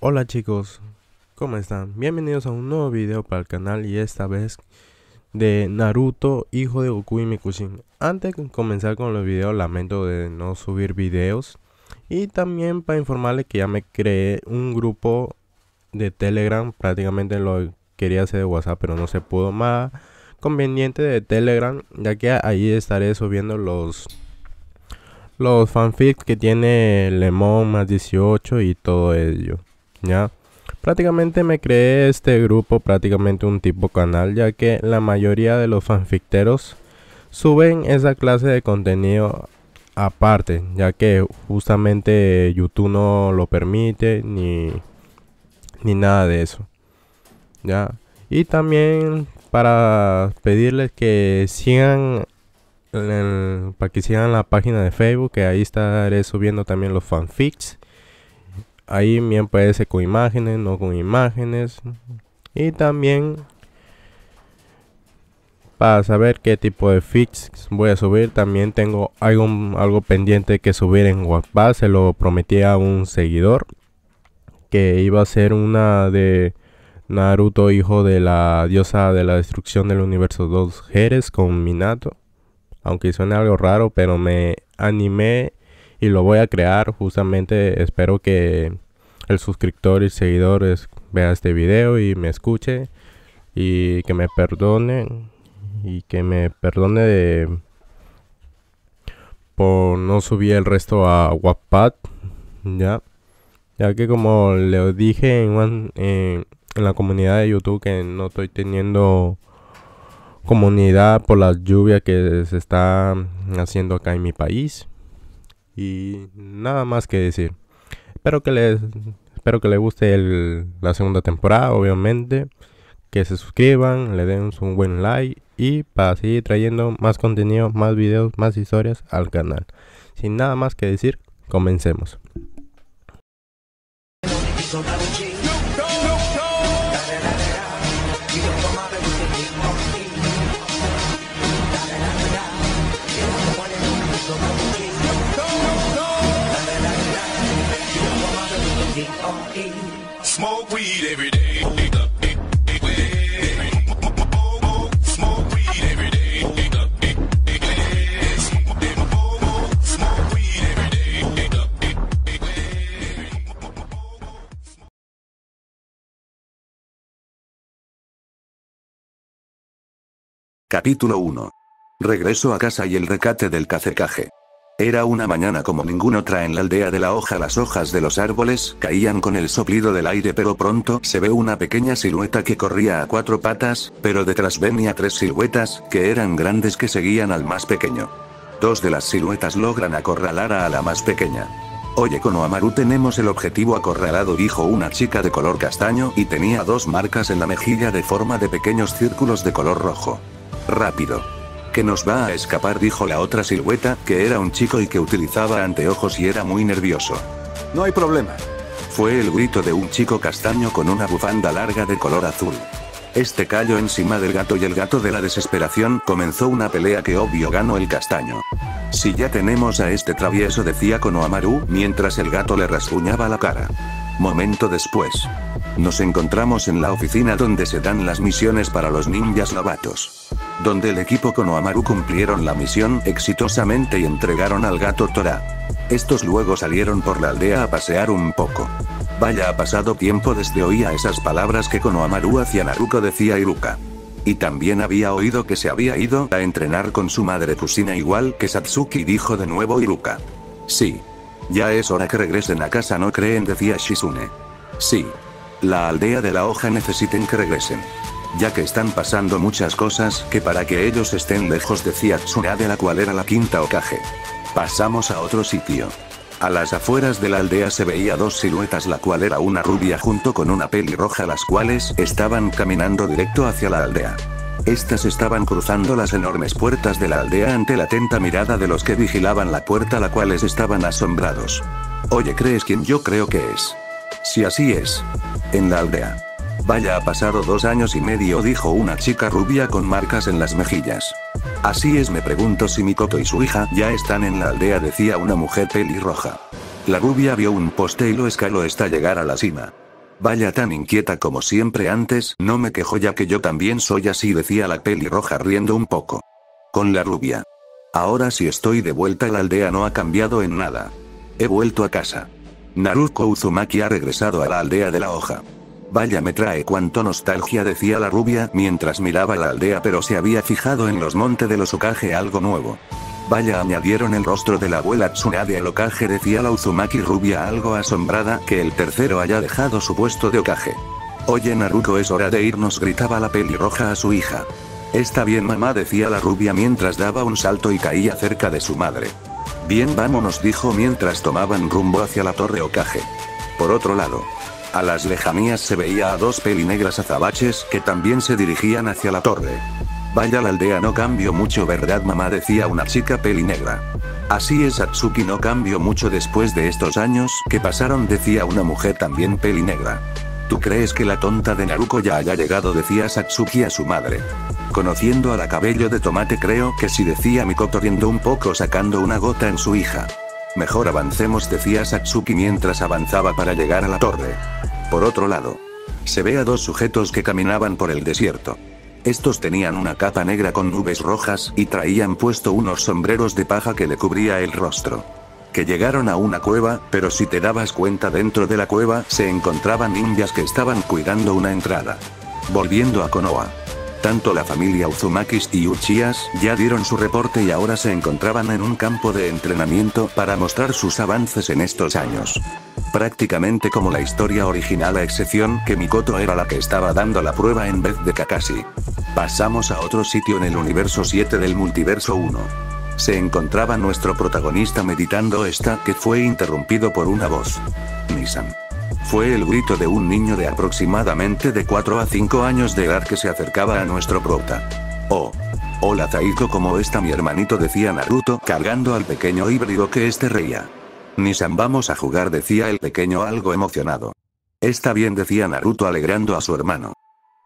Hola chicos, ¿cómo están? Bienvenidos a un nuevo video para el canal y esta vez de Naruto, hijo de Goku y Mikushin. Antes de comenzar con los videos, lamento de no subir videos. Y también para informarles que ya me creé un grupo de Telegram, prácticamente lo quería hacer de WhatsApp, pero no se pudo más conveniente de Telegram, ya que ahí estaré subiendo los los fanfics que tiene Lemon más 18 y todo ello. Ya. Prácticamente me creé este grupo prácticamente un tipo canal ya que la mayoría de los fanficteros suben esa clase de contenido aparte ya que justamente YouTube no lo permite ni, ni nada de eso. Ya. Y también para pedirles que sigan para que sigan la página de Facebook, que ahí estaré subiendo también los fanfics. Ahí puede ser con imágenes, no con imágenes. Y también para saber qué tipo de fics voy a subir, también tengo algo, algo pendiente que subir en WhatsApp. Se lo prometí a un seguidor que iba a ser una de Naruto, hijo de la diosa de la destrucción del universo 2 Jerez con Minato aunque suene algo raro, pero me animé y lo voy a crear. Justamente espero que el suscriptor y seguidor vea este video y me escuche y que me perdone y que me perdone de por no subir el resto a Wattpad ya ya que como le dije en, en la comunidad de YouTube que no estoy teniendo comunidad por la lluvia que se está haciendo acá en mi país. Y nada más que decir. Espero que les, espero que les guste la segunda temporada, obviamente. Que se suscriban, le den un buen like y para seguir trayendo más contenido, más videos, más historias al canal. Sin nada más que decir, comencemos. Capítulo 1. Regreso a casa y el recate del cacecaje. Era una mañana como ninguna otra en la aldea de la hoja. Las hojas de los árboles caían con el soplido del aire, pero pronto se ve una pequeña silueta que corría a cuatro patas, pero detrás venía tres siluetas, que eran grandes que seguían al más pequeño. Dos de las siluetas logran acorralar a la más pequeña. Oye Konohamaru tenemos el objetivo acorralado dijo una chica de color castaño y tenía dos marcas en la mejilla de forma de pequeños círculos de color rojo. Rápido que nos va a escapar, dijo la otra silueta, que era un chico y que utilizaba anteojos y era muy nervioso. No hay problema. Fue el grito de un chico castaño con una bufanda larga de color azul. Este cayó encima del gato y el gato de la desesperación comenzó una pelea que obvio ganó el castaño. Si ya tenemos a este travieso decía Konohamaru mientras el gato le rasguñaba la cara. Momento después. Nos encontramos en la oficina donde se dan las misiones para los ninjas novatos. Donde el equipo Konohamaru cumplieron la misión exitosamente y entregaron al gato Tora. Estos luego salieron por la aldea a pasear un poco. Vaya ha pasado tiempo desde oía esas palabras que Konohamaru hacia Naruto decía Iruka. Y también había oído que se había ido a entrenar con su madre Kusina igual que Satsuki dijo de nuevo Iruka. Sí. Ya es hora que regresen a casa no creen decía Shizune. Sí. La aldea de la hoja necesiten que regresen. Ya que están pasando muchas cosas que para que ellos estén lejos decía Tsunade la cual era la quinta Okage. Pasamos a otro sitio. A las afueras de la aldea se veía dos siluetas la cual era una rubia junto con una pelirroja las cuales estaban caminando directo hacia la aldea. Estas estaban cruzando las enormes puertas de la aldea ante la atenta mirada de los que vigilaban la puerta la cuales estaban asombrados. Oye, ¿crees quién yo creo que es? Si así es. En la aldea. Vaya ha pasado dos años y medio dijo una chica rubia con marcas en las mejillas. Así es me pregunto si Mikoto y su hija ya están en la aldea decía una mujer pelirroja. La rubia vio un poste y lo escaló hasta llegar a la cima. Vaya tan inquieta como siempre antes, no me quejo ya que yo también soy así, decía la pelirroja riendo un poco. Con la rubia. Ahora si estoy de vuelta la aldea no ha cambiado en nada. He vuelto a casa. Naruto Uzumaki ha regresado a la aldea de la hoja. Vaya me trae cuánto nostalgia decía la rubia mientras miraba la aldea pero se había fijado en los montes de los Okage algo nuevo. Vaya añadieron el rostro de la abuela Tsunade al Okage decía la Uzumaki rubia algo asombrada que el tercero haya dejado su puesto de Okage. Oye Naruto es hora de irnos gritaba la pelirroja a su hija. Está bien mamá decía la rubia mientras daba un salto y caía cerca de su madre. Bien vámonos dijo mientras tomaban rumbo hacia la torre Okage. Por otro lado, a las lejanías se veía a dos pelinegras azabaches que también se dirigían hacia la torre. Vaya la aldea no cambió mucho verdad mamá decía una chica pelinegra. Así es Atsuki no cambió mucho después de estos años que pasaron decía una mujer también pelinegra. ¿Tú crees que la tonta de Naruko ya haya llegado? decía Satsuki a su madre. Conociendo a la cabello de tomate creo que sí decía Mikoto riendo un poco sacando una gota en su hija. Mejor avancemos decía Satsuki mientras avanzaba para llegar a la torre. Por otro lado, se ve a dos sujetos que caminaban por el desierto. Estos tenían una capa negra con nubes rojas y traían puesto unos sombreros de paja que le cubría el rostro. Que llegaron a una cueva, pero si te dabas cuenta dentro de la cueva se encontraban indias que estaban cuidando una entrada. Volviendo a Konoha. Tanto la familia Uzumakis y Uchiyas ya dieron su reporte y ahora se encontraban en un campo de entrenamiento para mostrar sus avances en estos años. Prácticamente como la historia original a excepción que Mikoto era la que estaba dando la prueba en vez de Kakashi. Pasamos a otro sitio en el universo 7 del multiverso 1. Se encontraba nuestro protagonista meditando esta que fue interrumpido por una voz. Nisan. Fue el grito de un niño de aproximadamente de 4 a 5 años de edad que se acercaba a nuestro prota. Oh. Hola Taiko como está mi hermanito decía Naruto cargando al pequeño híbrido que este reía. Nisan vamos a jugar decía el pequeño algo emocionado. Está bien decía Naruto alegrando a su hermano.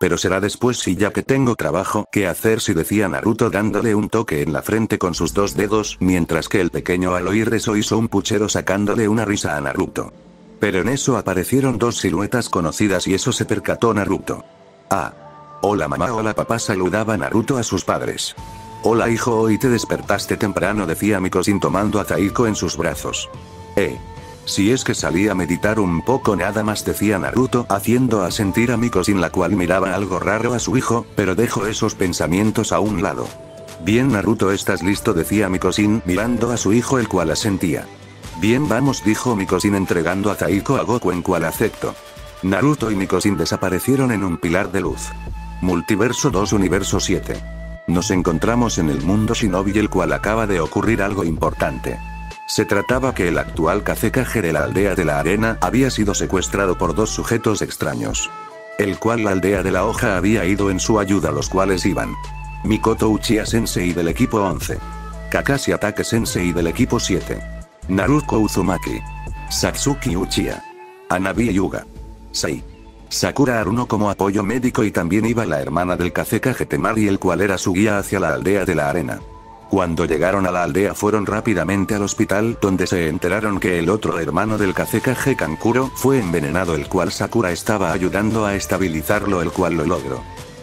Pero será después si ya que tengo trabajo que hacer si decía Naruto dándole un toque en la frente con sus dos dedos mientras que el pequeño al oír eso hizo un puchero sacándole una risa a Naruto. Pero en eso aparecieron dos siluetas conocidas y eso se percató Naruto. Ah. Hola mamá, hola papá, saludaba Naruto a sus padres. Hola hijo, hoy te despertaste temprano, decía Mikosin tomando a Taiko en sus brazos. Eh. Si es que salí a meditar un poco nada más decía Naruto haciendo a sentir a Mikosin la cual miraba algo raro a su hijo, pero dejó esos pensamientos a un lado. Bien Naruto estás listo decía Mikosin mirando a su hijo el cual asentía. Bien vamos dijo Mikosin entregando a Taiko a Goku en cual acepto. Naruto y Mikosin desaparecieron en un pilar de luz. Multiverso 2 Universo 7. Nos encontramos en el mundo Shinobi el cual acaba de ocurrir algo importante. Se trataba que el actual Kazekage de la aldea de la arena había sido secuestrado por dos sujetos extraños. El cual la aldea de la hoja había ido en su ayuda los cuales iban. Mikoto Uchiha Sensei del equipo 11. Kakashi Atake Sensei del equipo 7. Naruto Uzumaki. Satsuki Uchiha. Anabi Yuga. Sei. Sakura Aruno como apoyo médico y también iba la hermana del Kazekage Temari el cual era su guía hacia la aldea de la arena. Cuando llegaron a la aldea fueron rápidamente al hospital donde se enteraron que el otro hermano del Kazekage Kankuro fue envenenado el cual Sakura estaba ayudando a estabilizarlo el cual lo logró.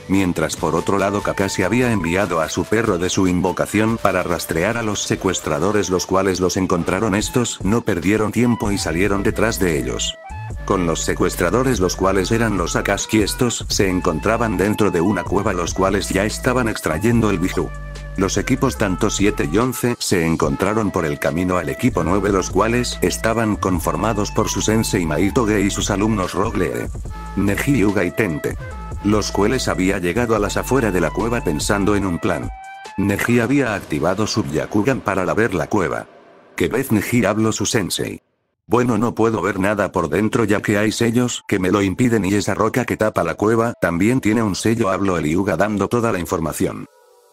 Mientras por otro lado Kakashi había enviado a su perro de su invocación para rastrear a los secuestradores los cuales los encontraron estos no perdieron tiempo y salieron detrás de ellos. Con los secuestradores los cuales eran los Akashi estos se encontraban dentro de una cueva los cuales ya estaban extrayendo el Biju. Los equipos tanto 7 y 11 se encontraron por el camino al equipo 9 los cuales estaban conformados por su sensei Maitoge y sus alumnos Roglee. Neji Yuga y Tente los cuales había llegado a las afueras de la cueva pensando en un plan. Neji había activado su Byakugan para la ver la cueva. Que vez Neji habló su sensei. Bueno no puedo ver nada por dentro ya que hay sellos que me lo impiden y esa roca que tapa la cueva también tiene un sello habló el Yuga dando toda la información.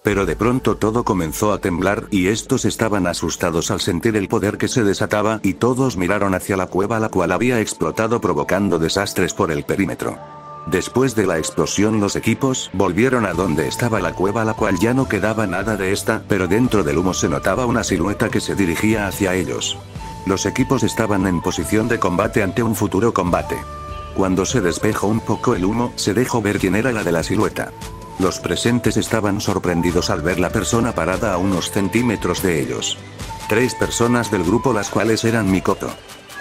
Pero de pronto todo comenzó a temblar y estos estaban asustados al sentir el poder que se desataba y todos miraron hacia la cueva la cual había explotado provocando desastres por el perímetro. Después de la explosión los equipos volvieron a donde estaba la cueva la cual ya no quedaba nada de esta, pero dentro del humo se notaba una silueta que se dirigía hacia ellos. Los equipos estaban en posición de combate ante un futuro combate. Cuando se despejó un poco el humo, se dejó ver quién era la de la silueta. Los presentes estaban sorprendidos al ver la persona parada a unos centímetros de ellos. Tres personas del grupo las cuales eran Mikoto.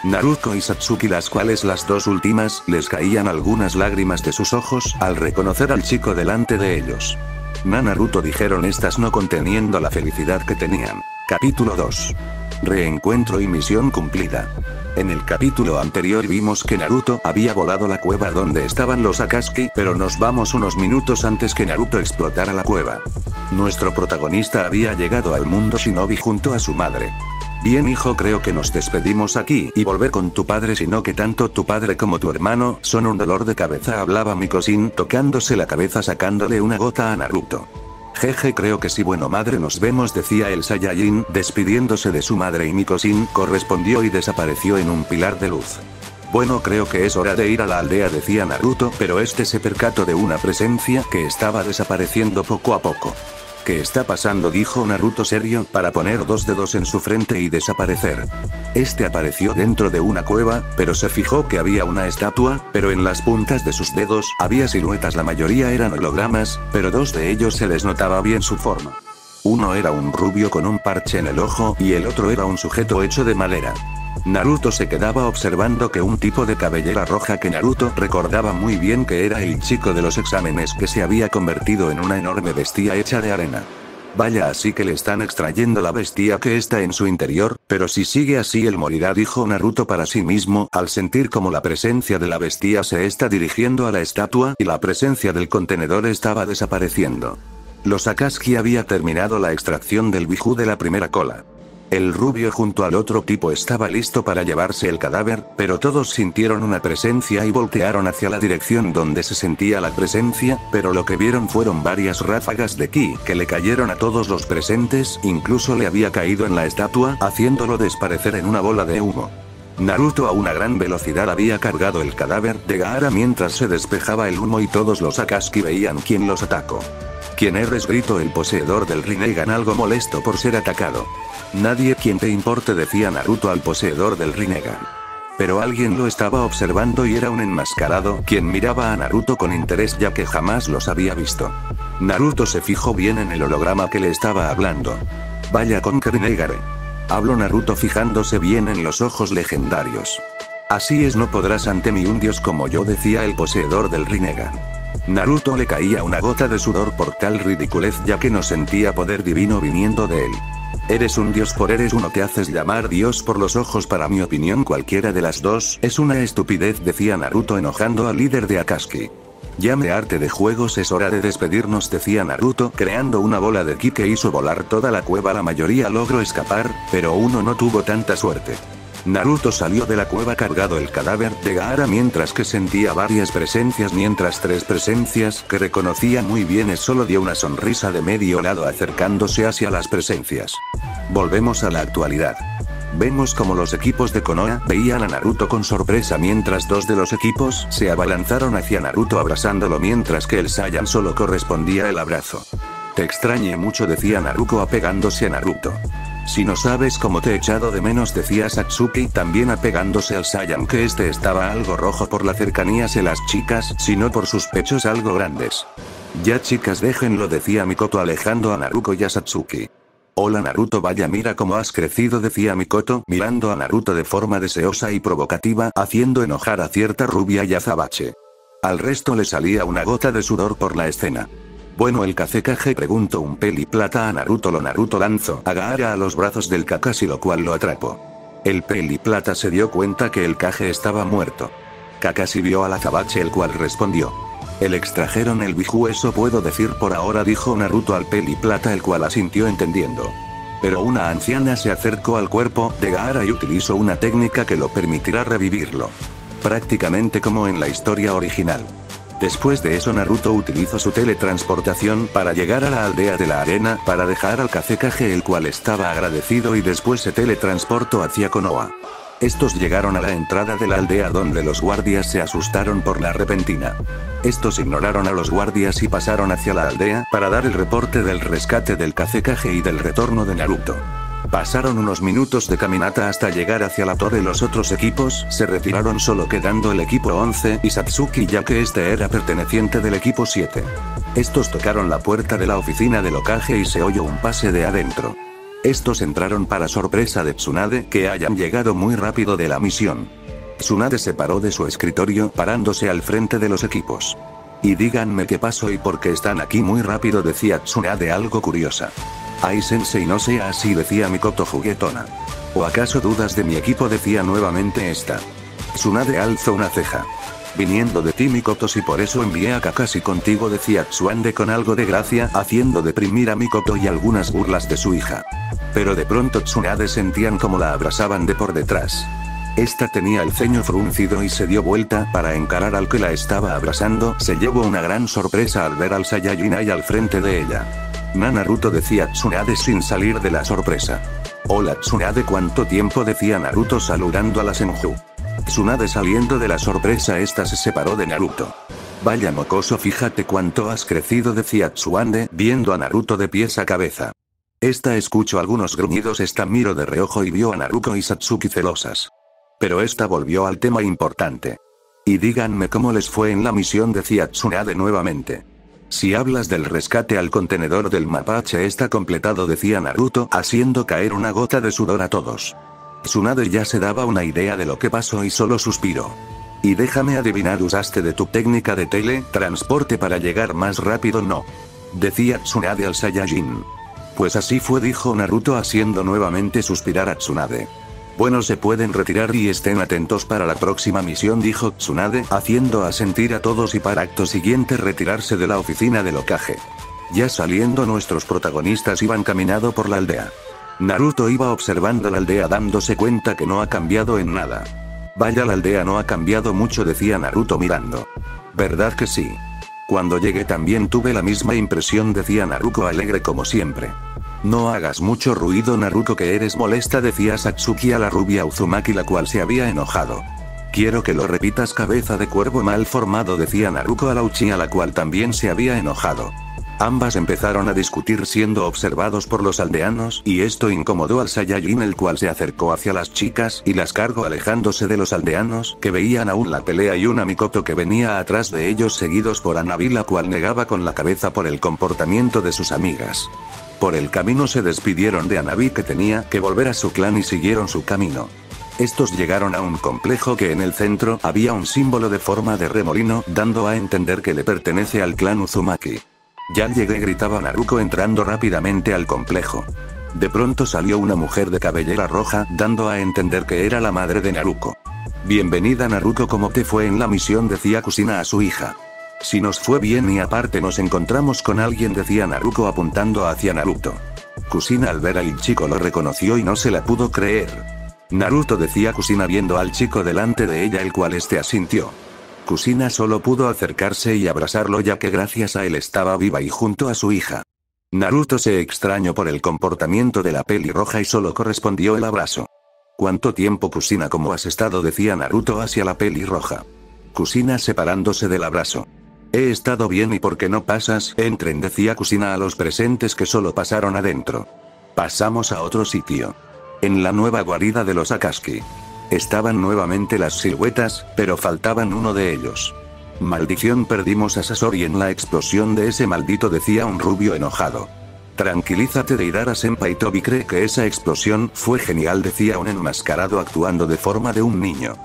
Naruto y Satsuki las cuales las dos últimas les caían algunas lágrimas de sus ojos al reconocer al chico delante de ellos. Na Naruto dijeron estas no conteniendo la felicidad que tenían. Capítulo 2. Reencuentro y misión cumplida. En el capítulo anterior vimos que Naruto había volado la cueva donde estaban los Akatsuki, pero nos vamos unos minutos antes que Naruto explotara la cueva. Nuestro protagonista había llegado al mundo shinobi junto a su madre. Bien hijo creo que nos despedimos aquí y volver con tu padre sino que tanto tu padre como tu hermano son un dolor de cabeza hablaba Mikosin tocándose la cabeza sacándole una gota a Naruto. Jeje creo que sí bueno madre nos vemos decía el Saiyajin despidiéndose de su madre y Mikosin correspondió y desapareció en un pilar de luz. Bueno creo que es hora de ir a la aldea decía Naruto pero este se percató de una presencia que estaba desapareciendo poco a poco. ¿Qué está pasando? dijo Naruto serio, para poner dos dedos en su frente y desaparecer. Este apareció dentro de una cueva, pero se fijó que había una estatua, pero en las puntas de sus dedos había siluetas, la mayoría eran hologramas, pero dos de ellos se les notaba bien su forma. Uno era un rubio con un parche en el ojo y el otro era un sujeto hecho de madera. Naruto se quedaba observando que un tipo de cabellera roja que Naruto recordaba muy bien que era el chico de los exámenes que se había convertido en una enorme bestia hecha de arena. Vaya así que le están extrayendo la bestia que está en su interior, pero si sigue así él morirá dijo Naruto para sí mismo, al sentir como la presencia de la bestia se está dirigiendo a la estatua y la presencia del contenedor estaba desapareciendo. Los Akatsuki había terminado la extracción del bijú de la primera cola. El rubio junto al otro tipo estaba listo para llevarse el cadáver, pero todos sintieron una presencia y voltearon hacia la dirección donde se sentía la presencia, pero lo que vieron fueron varias ráfagas de ki que le cayeron a todos los presentes, incluso le había caído en la estatua, haciéndolo desaparecer en una bola de humo. Naruto a una gran velocidad había cargado el cadáver de Gaara mientras se despejaba el humo y todos los Akashi veían quién los atacó. ¿Quién eres? gritó el poseedor del Rinnegan algo molesto por ser atacado. Nadie quien te importe decía Naruto al poseedor del Rinnegan. Pero alguien lo estaba observando y era un enmascarado quien miraba a Naruto con interés ya que jamás los había visto. Naruto se fijó bien en el holograma que le estaba hablando. Vaya con Rinnegan. Habló Naruto fijándose bien en los ojos legendarios. Así es no podrás ante mí un dios como yo decía el poseedor del Rinnegan. Naruto le caía una gota de sudor por tal ridiculez ya que no sentía poder divino viniendo de él. Eres un dios por eres uno te haces llamar dios por los ojos para mi opinión cualquiera de las dos es una estupidez decía Naruto enojando al líder de Akashi. Llame arte de juegos es hora de despedirnos decía Naruto creando una bola de ki que hizo volar toda la cueva la mayoría logró escapar, pero uno no tuvo tanta suerte. Naruto salió de la cueva cargado el cadáver de Gaara mientras que sentía varias presencias mientras tres presencias que reconocía muy bien solo dio una sonrisa de medio lado acercándose hacia las presencias. Volvemos a la actualidad. Vemos como los equipos de Konoha veían a Naruto con sorpresa mientras dos de los equipos se abalanzaron hacia Naruto abrazándolo mientras que el Saiyan solo correspondía el abrazo. Te extrañe mucho decía Naruto apegándose a Naruto. Si no sabes cómo te he echado de menos decía Satsuki también apegándose al Saiyan que este estaba algo rojo por la cercanía de las chicas, sino por sus pechos algo grandes. Ya chicas déjenlo decía Mikoto alejando a Naruto y a Satsuki. Hola Naruto vaya mira cómo has crecido decía Mikoto mirando a Naruto de forma deseosa y provocativa haciendo enojar a cierta rubia y azabache. Al resto le salía una gota de sudor por la escena. Bueno el Kazekage preguntó un peli plata a Naruto lo Naruto lanzó a Gaara a los brazos del Kakashi lo cual lo atrapó. El peli plata se dio cuenta que el Kage estaba muerto. Kakashi vio al Azabache el cual respondió. El extrajeron el Biju eso puedo decir por ahora dijo Naruto al peli plata el cual asintió entendiendo. Pero una anciana se acercó al cuerpo de Gaara y utilizó una técnica que lo permitirá revivirlo. Prácticamente como en la historia original. Después de eso Naruto utilizó su teletransportación para llegar a la aldea de la arena para dejar al Kazekage el cual estaba agradecido y después se teletransportó hacia Konoha. Estos llegaron a la entrada de la aldea donde los guardias se asustaron por la repentina. Estos ignoraron a los guardias y pasaron hacia la aldea para dar el reporte del rescate del Kazekage y del retorno de Naruto. Pasaron unos minutos de caminata hasta llegar hacia la torre. Los otros equipos se retiraron solo quedando el equipo 11 y Satsuki ya que este era perteneciente del equipo 7. Estos tocaron la puerta de la oficina de locaje y se oyó un pase de adentro. Estos entraron para sorpresa de Tsunade que hayan llegado muy rápido de la misión. Tsunade se paró de su escritorio parándose al frente de los equipos. Y díganme qué pasó y por qué están aquí muy rápido decía Tsunade algo curiosa. Ai sensei no sea así decía Mikoto juguetona. ¿O acaso dudas de mi equipo decía nuevamente esta? Tsunade alzó una ceja. Viniendo de ti Mikoto si por eso envié a Kakashi contigo decía Tsuande con algo de gracia haciendo deprimir a Mikoto y algunas burlas de su hija. Pero de pronto Tsunade sentían como la abrazaban de por detrás. Esta tenía el ceño fruncido y se dio vuelta para encarar al que la estaba abrazando. Se llevó una gran sorpresa al ver al Saiyajin al frente de ella. Naruto decía Tsunade sin salir de la sorpresa. Hola Tsunade cuánto tiempo decía Naruto saludando a la Senju. Tsunade saliendo de la sorpresa esta se separó de Naruto. Vaya mocoso fíjate cuánto has crecido decía Tsuande viendo a Naruto de pies a cabeza. Esta escuchó algunos gruñidos esta miró de reojo y vio a Naruto y Satsuki celosas. Pero esta volvió al tema importante. Y díganme cómo les fue en la misión decía Tsunade nuevamente. Si hablas del rescate al contenedor del mapache está completado decía Naruto haciendo caer una gota de sudor a todos. Tsunade ya se daba una idea de lo que pasó y solo suspiró. Y déjame adivinar usaste de tu técnica de tele, transporte para llegar más rápido no. Decía Tsunade al Saiyajin. Pues así fue dijo Naruto haciendo nuevamente suspirar a Tsunade. Bueno se pueden retirar y estén atentos para la próxima misión dijo Tsunade haciendo asentir a todos y para acto siguiente retirarse de la oficina de locaje. Ya saliendo nuestros protagonistas iban caminando por la aldea. Naruto iba observando la aldea dándose cuenta que no ha cambiado en nada. Vaya la aldea no ha cambiado mucho decía Naruto mirando. ¿Verdad que sí? Cuando llegué también tuve la misma impresión decía Naruto alegre como siempre. No hagas mucho ruido Naruto que eres molesta decía Satsuki a la rubia Uzumaki la cual se había enojado. Quiero que lo repitas cabeza de cuervo mal formado decía Naruto a la Uchiha la cual también se había enojado. Ambas empezaron a discutir siendo observados por los aldeanos y esto incomodó al Saiyajin el cual se acercó hacia las chicas y las cargó alejándose de los aldeanos que veían aún la pelea y una Mikoto que venía atrás de ellos seguidos por Anabi la cual negaba con la cabeza por el comportamiento de sus amigas. Por el camino se despidieron de Anabi que tenía que volver a su clan y siguieron su camino. Estos llegaron a un complejo que en el centro había un símbolo de forma de remolino dando a entender que le pertenece al clan Uzumaki. Ya llegué gritaba Naruko entrando rápidamente al complejo. De pronto salió una mujer de cabellera roja dando a entender que era la madre de Naruko. Bienvenida Naruko ¿cómo te fue en la misión? decía Kusina a su hija. Si nos fue bien y aparte nos encontramos con alguien decía Naruko apuntando hacia Naruto. Kusina al ver al chico lo reconoció y no se la pudo creer. Naruto decía Kusina viendo al chico delante de ella el cual este asintió. Kusina solo pudo acercarse y abrazarlo ya que gracias a él estaba viva y junto a su hija. Naruto se extrañó por el comportamiento de la pelirroja y solo correspondió el abrazo. ¿Cuánto tiempo Kusina como has estado? decía Naruto hacia la pelirroja. Kusina separándose del abrazo. He estado bien y ¿por qué no pasas? Entren decía Kusina a los presentes que solo pasaron adentro. Pasamos a otro sitio. En la nueva guarida de los Akashi. Estaban nuevamente las siluetas, pero faltaban uno de ellos. Maldición perdimos a Sasori en la explosión de ese maldito decía un rubio enojado. Tranquilízate Deidara Senpai Tobi cree que esa explosión fue genial decía un enmascarado actuando de forma de un niño.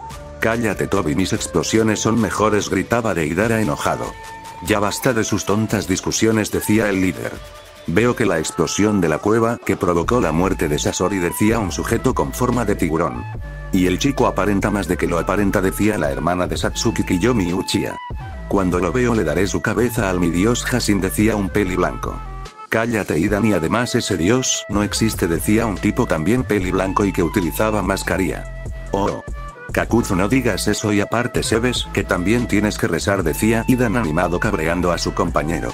Cállate Toby mis explosiones son mejores gritaba Deidara enojado. Ya basta de sus tontas discusiones decía el líder. Veo que la explosión de la cueva que provocó la muerte de Sasori decía un sujeto con forma de tiburón. Y el chico aparenta más de que lo aparenta decía la hermana de Satsuki Kiyomi Uchiha. Cuando lo veo le daré su cabeza al mi dios Hasin decía un peli blanco. Cállate Idan y además ese dios no existe decía un tipo también peli blanco y que utilizaba mascarilla. Oh. Kakuzu no digas eso y aparte Sebes que también tienes que rezar decía Idan animado cabreando a su compañero.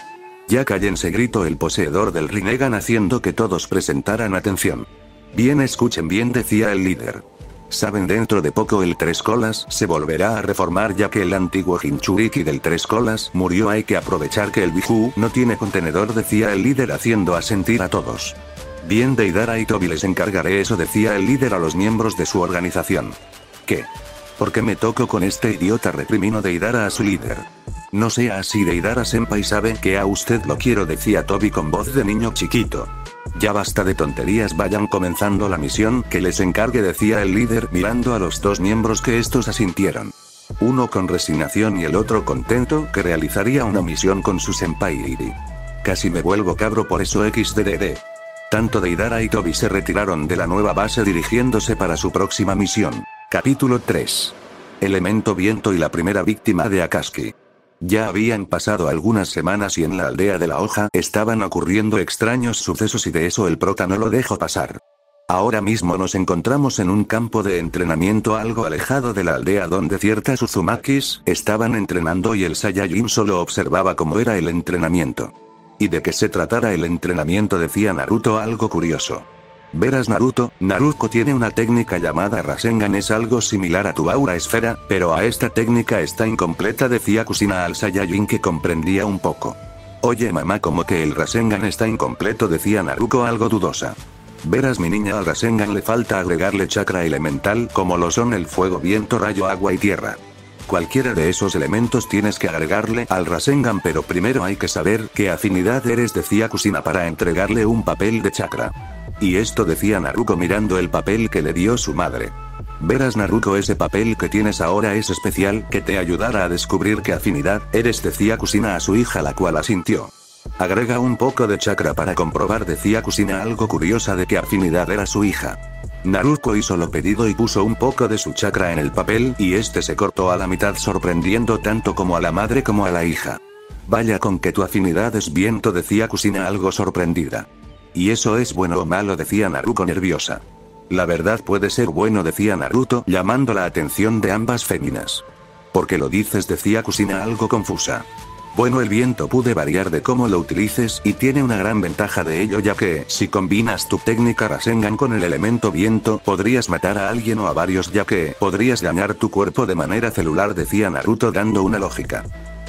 Ya cállense gritó el poseedor del Rinnegan haciendo que todos presentaran atención. Bien escuchen bien decía el líder. Saben dentro de poco el Tres Colas se volverá a reformar ya que el antiguo Jinchuriki del Tres Colas murió hay que aprovechar que el Biju no tiene contenedor decía el líder haciendo asentir a todos. Bien Deidara y Tobi les encargaré eso decía el líder a los miembros de su organización. ¿Qué? ¿Por qué me toco con este idiota? reprimino Deidara a su líder. No sea así Deidara Senpai sabe que a usted lo quiero decía Toby con voz de niño chiquito. Ya basta de tonterías vayan comenzando la misión que les encargue decía el líder mirando a los dos miembros que estos asintieron. Uno con resignación y el otro contento que realizaría una misión con su senpai Iri. Casi me vuelvo cabro por eso XDDD. Tanto Deidara y Toby se retiraron de la nueva base dirigiéndose para su próxima misión. Capítulo 3. Elemento viento y la primera víctima de Akashi. Ya habían pasado algunas semanas y en la aldea de la hoja estaban ocurriendo extraños sucesos y de eso el prota no lo dejó pasar. Ahora mismo nos encontramos en un campo de entrenamiento algo alejado de la aldea donde ciertas Uzumakis estaban entrenando y el Saiyajin solo observaba cómo era el entrenamiento. Y de qué se tratara el entrenamiento decía Naruto algo curioso. Verás Naruto, Naruto tiene una técnica llamada Rasengan es algo similar a tu aura esfera, pero a esta técnica está incompleta decía Kusina al Saiyajin que comprendía un poco. Oye mamá como que el Rasengan está incompleto decía Naruto algo dudosa. Verás mi niña al Rasengan le falta agregarle chakra elemental como lo son el fuego, viento, rayo, agua y tierra. Cualquiera de esos elementos tienes que agregarle al Rasengan pero primero hay que saber qué afinidad eres decía Kusina para entregarle un papel de chakra. Y esto decía Naruto mirando el papel que le dio su madre. Verás Naruto ese papel que tienes ahora es especial que te ayudará a descubrir qué afinidad eres decía Kusina a su hija la cual asintió. Agrega un poco de chakra para comprobar decía Kusina algo curiosa de qué afinidad era su hija. Naruto hizo lo pedido y puso un poco de su chakra en el papel y este se cortó a la mitad sorprendiendo tanto como a la madre como a la hija. Vaya con que tu afinidad es viento decía Kusina algo sorprendida. ¿Y eso es bueno o malo? decía Naruto nerviosa. La verdad puede ser bueno decía Naruto llamando la atención de ambas féminas. ¿Por qué lo dices? decía Kusina algo confusa. Bueno, el viento puede variar de cómo lo utilices y tiene una gran ventaja de ello ya que, si combinas tu técnica Rasengan con el elemento viento, podrías matar a alguien o a varios ya que, podrías dañar tu cuerpo de manera celular decía Naruto dando una lógica.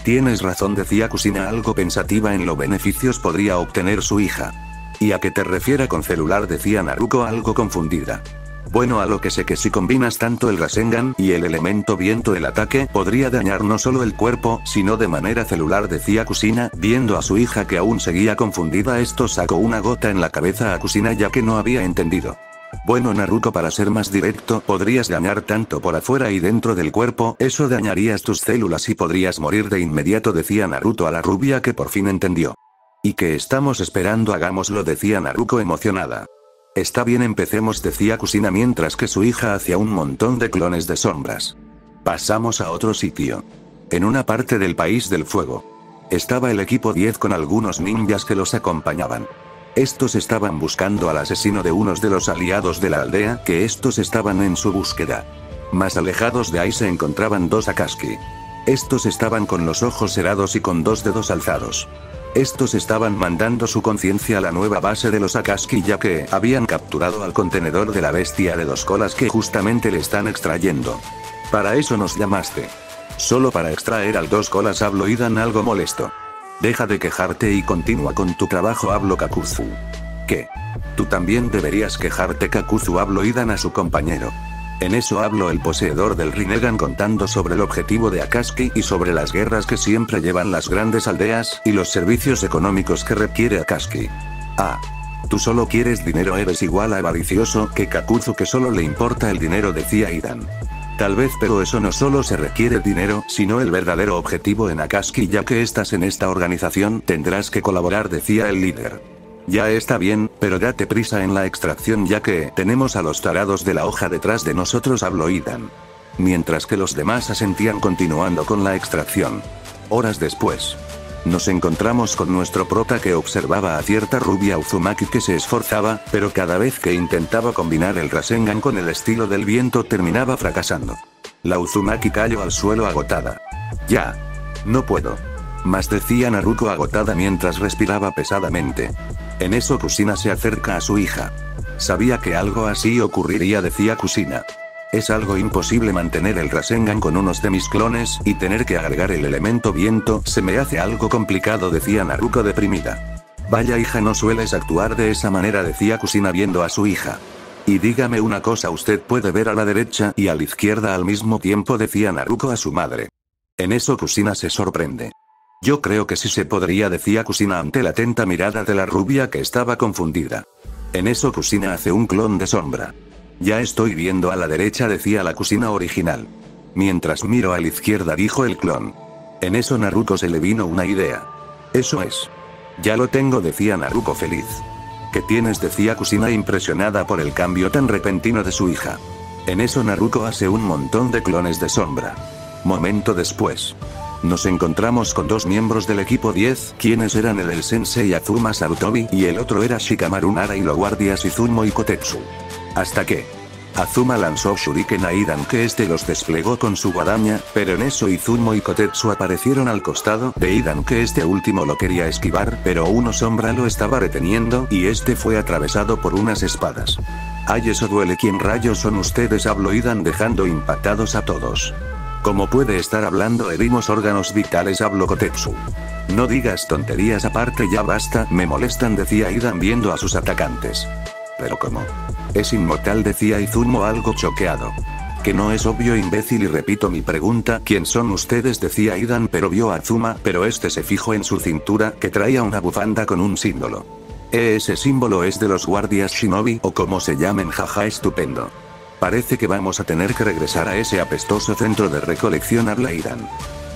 Tienes razón decía Kusina algo pensativa en los beneficios podría obtener su hija. ¿Y a qué te refiere con celular? decía Naruto algo confundida. Bueno, a lo que sé que si combinas tanto el Rasengan y el elemento viento el ataque podría dañar no solo el cuerpo, sino de manera celular decía Kusina, viendo a su hija que aún seguía confundida esto sacó una gota en la cabeza a Kusina ya que no había entendido. Bueno Naruto para ser más directo, podrías dañar tanto por afuera y dentro del cuerpo, eso dañarías tus células y podrías morir de inmediato decía Naruto a la rubia que por fin entendió. ¿Y que estamos esperando? Hagámoslo decía Naruto emocionada. Está bien empecemos decía Kusina mientras que su hija hacía un montón de clones de sombras. Pasamos a otro sitio. En una parte del país del fuego. Estaba el equipo 10 con algunos ninjas que los acompañaban. Estos estaban buscando al asesino de unos de los aliados de la aldea que estos estaban en su búsqueda. Más alejados de ahí se encontraban dos Akashi. Estos estaban con los ojos cerrados y con dos dedos alzados. Estos estaban mandando su conciencia a la nueva base de los Akashi ya que habían capturado al contenedor de la bestia de dos colas que justamente le están extrayendo. Para eso nos llamaste. Solo para extraer al dos colas hablo Idan algo molesto. Deja de quejarte y continúa con tu trabajo hablo Kakuzu. ¿Qué? Tú también deberías quejarte Kakuzu hablo Idan a su compañero. En eso habló el poseedor del Rinnegan contando sobre el objetivo de Akashi y sobre las guerras que siempre llevan las grandes aldeas y los servicios económicos que requiere Akashi. Ah. Tú solo quieres dinero eres igual a avaricioso que Kakuzu que solo le importa el dinero decía Idan. Tal vez pero eso no solo se requiere dinero, sino el verdadero objetivo en Akashi ya que estás en esta organización tendrás que colaborar decía el líder. Ya está bien, pero date prisa en la extracción ya que tenemos a los tarados de la hoja detrás de nosotros habló Idan. Mientras que los demás asentían continuando con la extracción. Horas después. Nos encontramos con nuestro prota que observaba a cierta rubia Uzumaki que se esforzaba, pero cada vez que intentaba combinar el Rasengan con el estilo del viento terminaba fracasando. La Uzumaki cayó al suelo agotada. Ya. No puedo. Más decía Naruto agotada mientras respiraba pesadamente. En eso Kusina se acerca a su hija. Sabía que algo así ocurriría, decía Kusina. Es algo imposible mantener el Rasengan con unos de mis clones y tener que agregar el elemento viento se me hace algo complicado, decía Naruto deprimida. Vaya hija no sueles actuar de esa manera decía Kusina viendo a su hija. Y dígame una cosa usted puede ver a la derecha y a la izquierda al mismo tiempo decía Naruko a su madre. En eso Kusina se sorprende. Yo creo que sí se podría decía Kusina ante la atenta mirada de la rubia que estaba confundida. En eso Kusina hace un clon de sombra. Ya estoy viendo a la derecha decía la Kusina original. Mientras miro a la izquierda dijo el clon. En eso Naruto se le vino una idea. Eso es. Ya lo tengo decía Naruto feliz. ¿Qué tienes? decía Kusina impresionada por el cambio tan repentino de su hija. En eso Naruto hace un montón de clones de sombra. Momento después. Nos encontramos con dos miembros del equipo 10, quienes eran el, el sensei Azuma Sarutobi y el otro era Shikamaru Nara y los guardias Izumo y Kotetsu. Hasta que, Azuma lanzó Shuriken a Idan que este los desplegó con su guadaña, pero en eso Izumo y Kotetsu aparecieron al costado de Idan que este último lo quería esquivar, pero uno sombra lo estaba reteniendo y este fue atravesado por unas espadas. Ay eso duele ¿quién rayos son ustedes? habló Idan dejando impactados a todos. Como puede estar hablando herimos órganos vitales habló Kotetsu. No digas tonterías aparte ya basta, me molestan decía Idan viendo a sus atacantes. Pero como. Es inmortal decía Izumo algo choqueado. Que no es obvio imbécil y repito mi pregunta, ¿quién son ustedes? decía Idan pero vio a Azuma, pero este se fijó en su cintura, que traía una bufanda con un símbolo. Ese símbolo es de los guardias shinobi o como se llamen jaja estupendo. Parece que vamos a tener que regresar a ese apestoso centro de recolección habla Idan.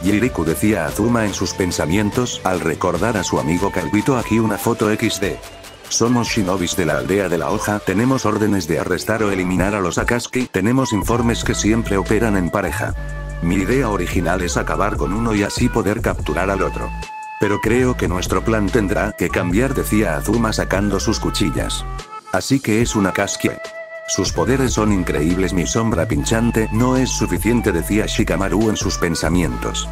Yiriku decía a Azuma en sus pensamientos al recordar a su amigo Calvito aquí una foto XD. Somos shinobis de la aldea de la hoja, tenemos órdenes de arrestar o eliminar a los Akatsuki, tenemos informes que siempre operan en pareja. Mi idea original es acabar con uno y así poder capturar al otro. Pero creo que nuestro plan tendrá que cambiar decía Azuma sacando sus cuchillas. Así que es una Akatsuki. Sus poderes son increíbles mi sombra pinchante no es suficiente decía Shikamaru en sus pensamientos.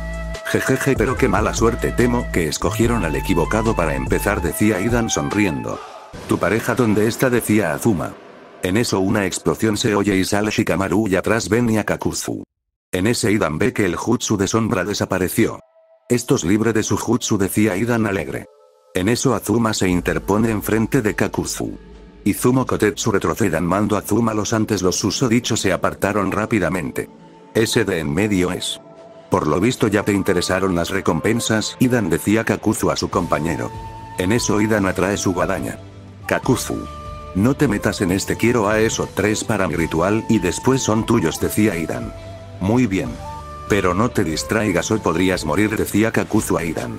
Jejeje pero qué mala suerte temo que escogieron al equivocado para empezar decía Idan sonriendo. Tu pareja dónde está decía Azuma. En eso una explosión se oye y sale Shikamaru y atrás ven a Kakuzu. En ese Idan ve que el jutsu de sombra desapareció. Estos libre de su jutsu decía Idan alegre. En eso Azuma se interpone enfrente de Kakuzu. Izumo Kotetsu retrocedan mando Azuma los antes los susodichos se apartaron rápidamente. Ese de en medio es. Por lo visto ya te interesaron las recompensas, Idan decía Kakuzu a su compañero. En eso Idan atrae su guadaña. Kakuzu. No te metas en este quiero a eso tres para mi ritual y después son tuyos decía Idan. Muy bien. Pero no te distraigas o podrías morir decía Kakuzu a Idan.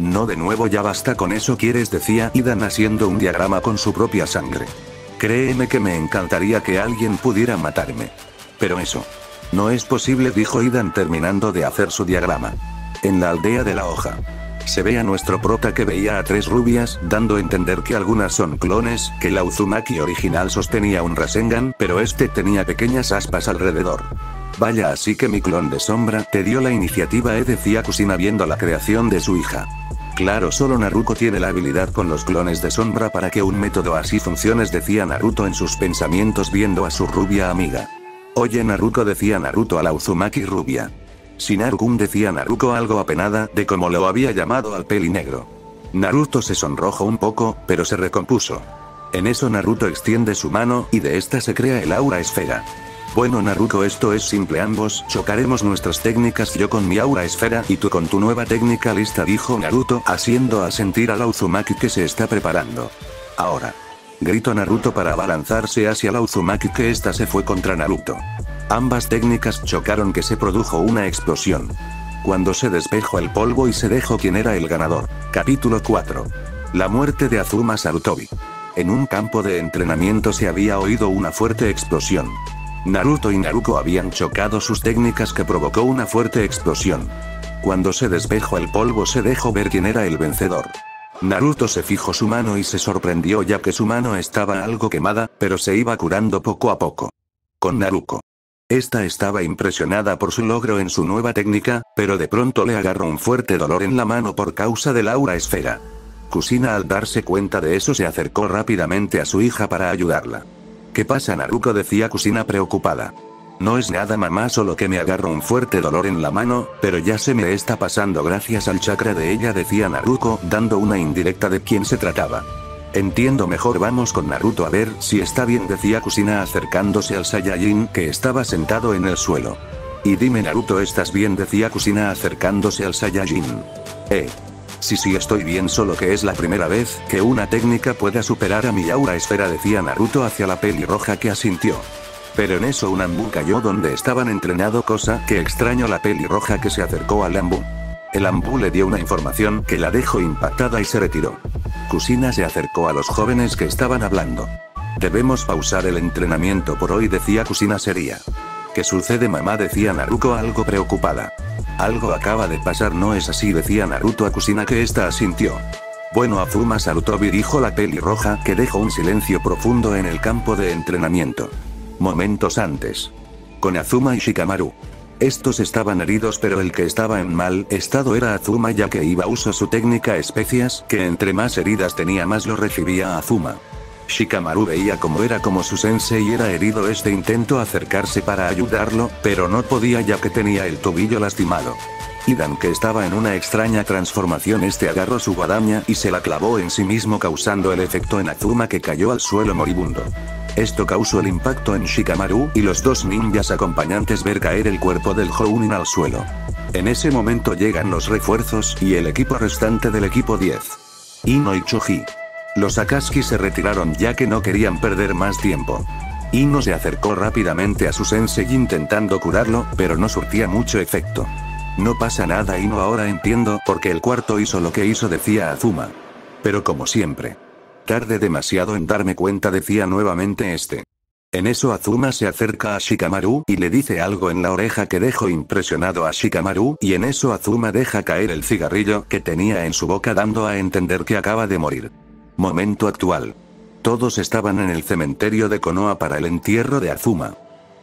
No de nuevo ya basta con eso quieres decía Idan haciendo un diagrama con su propia sangre. Créeme que me encantaría que alguien pudiera matarme. Pero eso. No es posible, dijo Idan terminando de hacer su diagrama. En la aldea de la hoja. Se ve a nuestro prota que veía a tres rubias, dando a entender que algunas son clones, que la Uzumaki original sostenía un Rasengan, pero este tenía pequeñas aspas alrededor. Vaya así que mi clon de sombra te dio la iniciativa, eh decía Kusina viendo la creación de su hija. Claro, solo Naruto tiene la habilidad con los clones de sombra para que un método así funcione, decía Naruto en sus pensamientos viendo a su rubia amiga. Oye Naruto decía Naruto a la Uzumaki rubia. Shinarukun decía Naruto algo apenada de cómo lo había llamado al peli negro. Naruto se sonrojó un poco, pero se recompuso. En eso Naruto extiende su mano y de esta se crea el aura esfera. Bueno Naruto esto es simple ambos chocaremos nuestras técnicas yo con mi aura esfera y tú con tu nueva técnica lista dijo Naruto haciendo a sentir a la Uzumaki que se está preparando. Ahora. Gritó Naruto para abalanzarse hacia la Uzumaki que esta se fue contra Naruto. Ambas técnicas chocaron que se produjo una explosión. Cuando se despejó el polvo y se dejó quién era el ganador. Capítulo 4. La muerte de Azuma Sarutobi. En un campo de entrenamiento se había oído una fuerte explosión. Naruto y Naruko habían chocado sus técnicas que provocó una fuerte explosión. Cuando se despejó el polvo se dejó ver quién era el vencedor. Naruto se fijó su mano y se sorprendió ya que su mano estaba algo quemada, pero se iba curando poco a poco. Con Naruko. Esta estaba impresionada por su logro en su nueva técnica, pero de pronto le agarró un fuerte dolor en la mano por causa del aura esfera. Kusina al darse cuenta de eso se acercó rápidamente a su hija para ayudarla. ¿Qué pasa Naruko? decía Kusina preocupada. No es nada mamá solo que me agarro un fuerte dolor en la mano, pero ya se me está pasando gracias al chakra de ella decía Naruto dando una indirecta de quién se trataba. Entiendo mejor vamos con Naruto a ver si está bien decía Kusina acercándose al Saiyajin que estaba sentado en el suelo. Y dime Naruto estás bien decía Kusina acercándose al Saiyajin. Eh. Sí sí estoy bien solo que es la primera vez que una técnica pueda superar a mi aura esfera decía Naruto hacia la pelirroja que asintió. Pero en eso un Ambu cayó donde estaban entrenado cosa que extraño la pelirroja que se acercó al Ambu. El Ambu le dio una información que la dejó impactada y se retiró. Kusina se acercó a los jóvenes que estaban hablando. Debemos pausar el entrenamiento por hoy decía Kusina sería. ¿Qué sucede mamá? decía Naruto algo preocupada. Algo acaba de pasar no es así decía Naruto a Kusina que esta asintió. Bueno Azuma Sarutobi dijo la pelirroja que dejó un silencio profundo en el campo de entrenamiento. Momentos antes. Con Azuma y Shikamaru. Estos estaban heridos pero el que estaba en mal estado era Azuma ya que iba a uso su técnica especias que entre más heridas tenía más lo recibía Azuma. Shikamaru veía como era como su sensei era herido este intentó acercarse para ayudarlo, pero no podía ya que tenía el tobillo lastimado. Idan que estaba en una extraña transformación este agarró su guadaña y se la clavó en sí mismo causando el efecto en Azuma que cayó al suelo moribundo. Esto causó el impacto en Shikamaru y los dos ninjas acompañantes ver caer el cuerpo del Hounin al suelo. En ese momento llegan los refuerzos y el equipo restante del equipo 10. Ino y Choji. Los Akashi se retiraron ya que no querían perder más tiempo. Ino se acercó rápidamente a su sensei intentando curarlo, pero no surtía mucho efecto. No pasa nada Ino ahora entiendo por qué el cuarto hizo lo que hizo decía Azuma. Pero como siempre. Tarde demasiado en darme cuenta decía nuevamente este. En eso Azuma se acerca a Shikamaru y le dice algo en la oreja que dejó impresionado a Shikamaru y en eso Azuma deja caer el cigarrillo que tenía en su boca dando a entender que acaba de morir. Momento actual. Todos estaban en el cementerio de Konoha para el entierro de Azuma.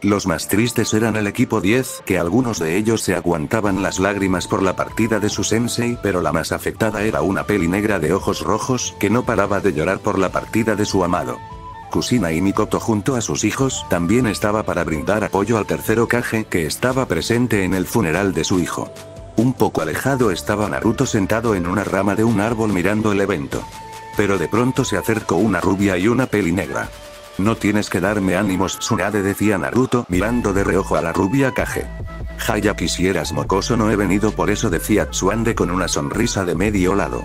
Los más tristes eran el equipo 10, que algunos de ellos se aguantaban las lágrimas por la partida de su sensei, pero la más afectada era una peli negra de ojos rojos, que no paraba de llorar por la partida de su amado. Kusina y Mikoto junto a sus hijos también estaba para brindar apoyo al tercero Kage que estaba presente en el funeral de su hijo. Un poco alejado estaba Naruto sentado en una rama de un árbol mirando el evento. Pero de pronto se acercó una rubia y una peli negra. No tienes que darme ánimos Tsunade decía Naruto mirando de reojo a la rubia Kage. Jaya quisieras mocoso no he venido por eso decía Tsuande con una sonrisa de medio lado.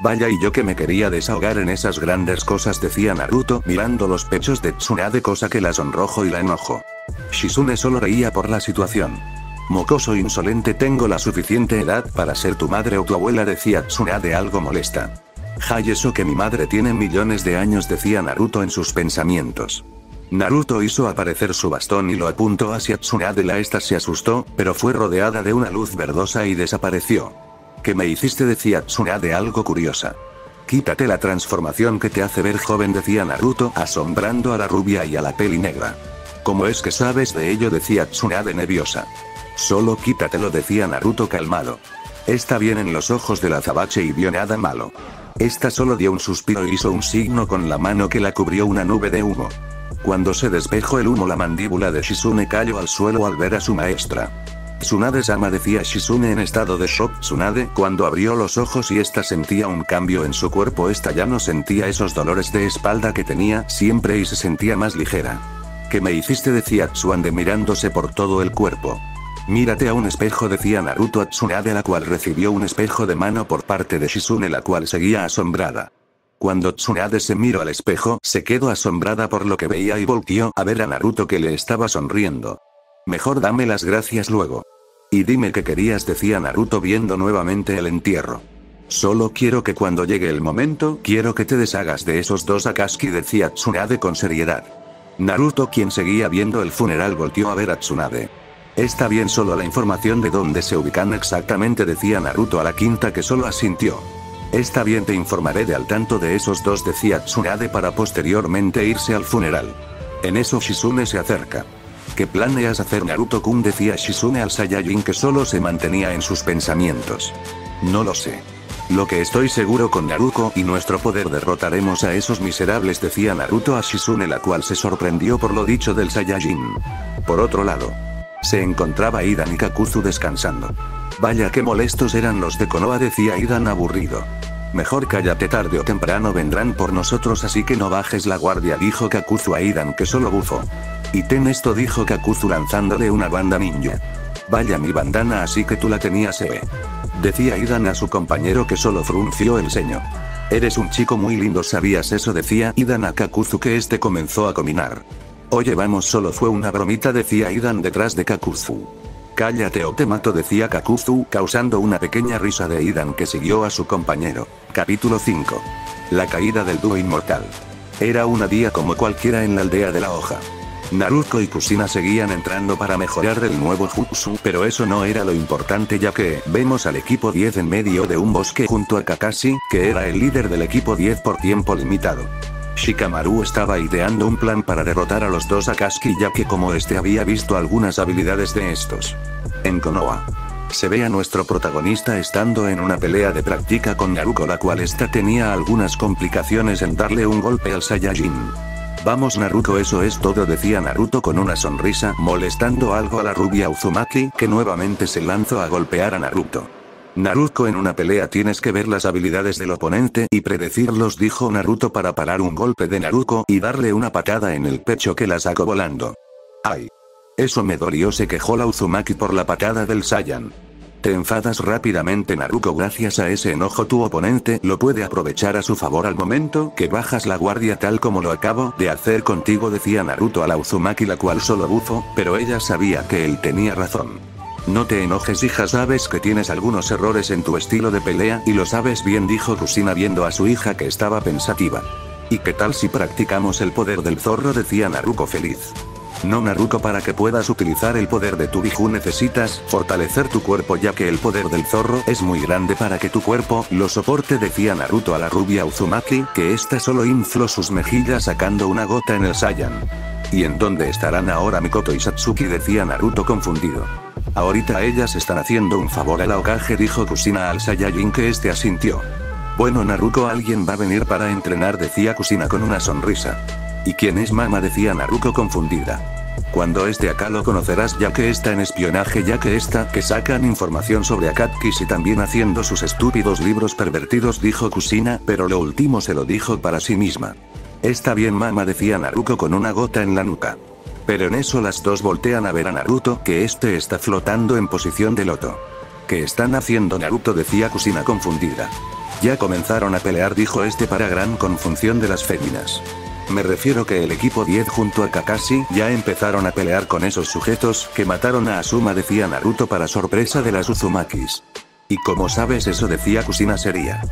Vaya y yo que me quería desahogar en esas grandes cosas decía Naruto mirando los pechos de Tsunade cosa que la sonrojo y la enojo. Shizune solo reía por la situación. Mocoso insolente tengo la suficiente edad para ser tu madre o tu abuela decía Tsunade algo molesta. Hay eso que mi madre tiene millones de años decía Naruto en sus pensamientos. Naruto hizo aparecer su bastón y lo apuntó hacia Tsunade la esta se asustó, pero fue rodeada de una luz verdosa y desapareció. ¿Qué me hiciste? decía Tsunade algo curiosa. Quítate la transformación que te hace ver joven decía Naruto asombrando a la rubia y a la peli negra. ¿Cómo es que sabes de ello? decía Tsunade nerviosa. Solo quítatelo decía Naruto calmado. Está bien en los ojos de la azabache y vio nada malo. Esta solo dio un suspiro y hizo un signo con la mano que la cubrió una nube de humo. Cuando se despejó el humo la mandíbula de Shizune cayó al suelo al ver a su maestra. Tsunade-sama decía Shizune en estado de shock. Tsunade cuando abrió los ojos y esta sentía un cambio en su cuerpo esta ya no sentía esos dolores de espalda que tenía siempre y se sentía más ligera. ¿Qué me hiciste? decía Tsuande mirándose por todo el cuerpo. Mírate a un espejo decía Naruto a Tsunade la cual recibió un espejo de mano por parte de Shizune la cual seguía asombrada. Cuando Tsunade se miró al espejo, se quedó asombrada por lo que veía y volvió a ver a Naruto que le estaba sonriendo. Mejor dame las gracias luego. Y dime qué querías decía Naruto viendo nuevamente el entierro. Solo quiero que cuando llegue el momento, quiero que te deshagas de esos dos Akashi decía Tsunade con seriedad. Naruto quien seguía viendo el funeral volteó a ver a Tsunade. Está bien solo la información de dónde se ubican exactamente decía Naruto a la quinta que solo asintió. Está bien te informaré de al tanto de esos dos decía Tsunade para posteriormente irse al funeral. En eso Shizune se acerca. ¿Qué planeas hacer Naruto-kun? decía Shizune al Saiyajin que solo se mantenía en sus pensamientos. No lo sé. Lo que estoy seguro con Naruto y nuestro poder derrotaremos a esos miserables decía Naruto a Shizune la cual se sorprendió por lo dicho del Saiyajin. Por otro lado, se encontraba Idan y Kakuzu descansando. Vaya que molestos eran los de Konoha decía Idan aburrido. Mejor cállate tarde o temprano vendrán por nosotros así que no bajes la guardia dijo Kakuzu a Idan que solo bufo. Y ten esto dijo Kakuzu lanzándole una banda ninja. Vaya mi bandana así que tú la tenías eh. Decía Idan a su compañero que solo frunció el ceño. Eres un chico muy lindo ¿sabías eso? decía Idan a Kakuzu que este comenzó a cominar. Oye vamos solo fue una bromita decía Idan detrás de Kakuzu. Cállate o te mato decía Kakuzu causando una pequeña risa de Idan que siguió a su compañero. Capítulo 5. La caída del dúo inmortal. Era una día como cualquiera en la aldea de la hoja. Naruto y Kusina seguían entrando para mejorar el nuevo jutsu, pero eso no era lo importante ya que, vemos al equipo 10 en medio de un bosque junto a Kakashi, que era el líder del equipo 10 por tiempo limitado. Shikamaru estaba ideando un plan para derrotar a los dos Akashi ya que como este había visto algunas habilidades de estos. En Konoha. Se ve a nuestro protagonista estando en una pelea de práctica con Naruto la cual esta tenía algunas complicaciones en darle un golpe al Saiyajin. Vamos Naruto eso es todo decía Naruto con una sonrisa molestando algo a la rubia Uzumaki que nuevamente se lanzó a golpear a Naruto. Naruto en una pelea tienes que ver las habilidades del oponente y predecirlos dijo Naruto para parar un golpe de Naruto y darle una patada en el pecho que la sacó volando. ¡Ay! Eso me dolió se quejó la Uzumaki por la patada del Saiyan. Te enfadas rápidamente Naruto gracias a ese enojo tu oponente lo puede aprovechar a su favor al momento que bajas la guardia tal como lo acabo de hacer contigo decía Naruto a la Uzumaki la cual solo bufo, pero ella sabía que él tenía razón. No te enojes hija sabes que tienes algunos errores en tu estilo de pelea y lo sabes bien dijo Kusina viendo a su hija que estaba pensativa. ¿Y qué tal si practicamos el poder del zorro decía Naruto feliz. No Naruto para que puedas utilizar el poder de tu Biju necesitas fortalecer tu cuerpo ya que el poder del zorro es muy grande para que tu cuerpo lo soporte decía Naruto a la rubia Uzumaki que ésta solo infló sus mejillas sacando una gota en el Saiyan. ¿Y en dónde estarán ahora Mikoto y Satsuki decía Naruto confundido. Ahorita ellas están haciendo un favor a la Okage dijo Kusina al Saiyajin que este asintió. Bueno Naruto alguien va a venir para entrenar decía Kusina con una sonrisa. ¿Y quién es Mama? decía Naruto confundida. Cuando esté acá lo conocerás ya que está en espionaje ya que está que sacan información sobre Akatsuki y también haciendo sus estúpidos libros pervertidos dijo Kusina, pero lo último se lo dijo para sí misma. Está bien Mama decía Naruto con una gota en la nuca. Pero en eso las dos voltean a ver a Naruto que este está flotando en posición de loto. ¿Qué están haciendo Naruto? decía Kusina confundida. Ya comenzaron a pelear dijo este para gran confusión de las féminas. Me refiero que el equipo 10 junto a Kakashi ya empezaron a pelear con esos sujetos que mataron a Asuma decía Naruto para sorpresa de las Uzumakis. Y como sabes eso decía Kusina sería.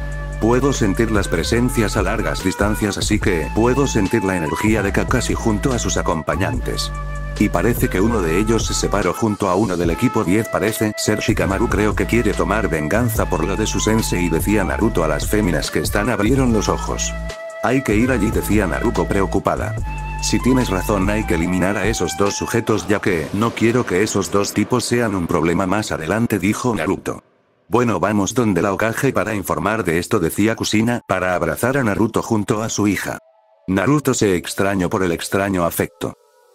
Puedo sentir las presencias a largas distancias así que puedo sentir la energía de Kakashi junto a sus acompañantes. Y parece que uno de ellos se separó junto a uno del equipo 10 parece ser Shikamaru creo que quiere tomar venganza por lo de su sensei decía Naruto a las féminas que están abrieron los ojos. Hay que ir allí decía Naruto preocupada. Si tienes razón hay que eliminar a esos dos sujetos ya que no quiero que esos dos tipos sean un problema más adelante dijo Naruto. Bueno vamos donde la Okage para informar de esto decía Kusina para abrazar a Naruto junto a su hija. Naruto se extrañó por el extraño afecto.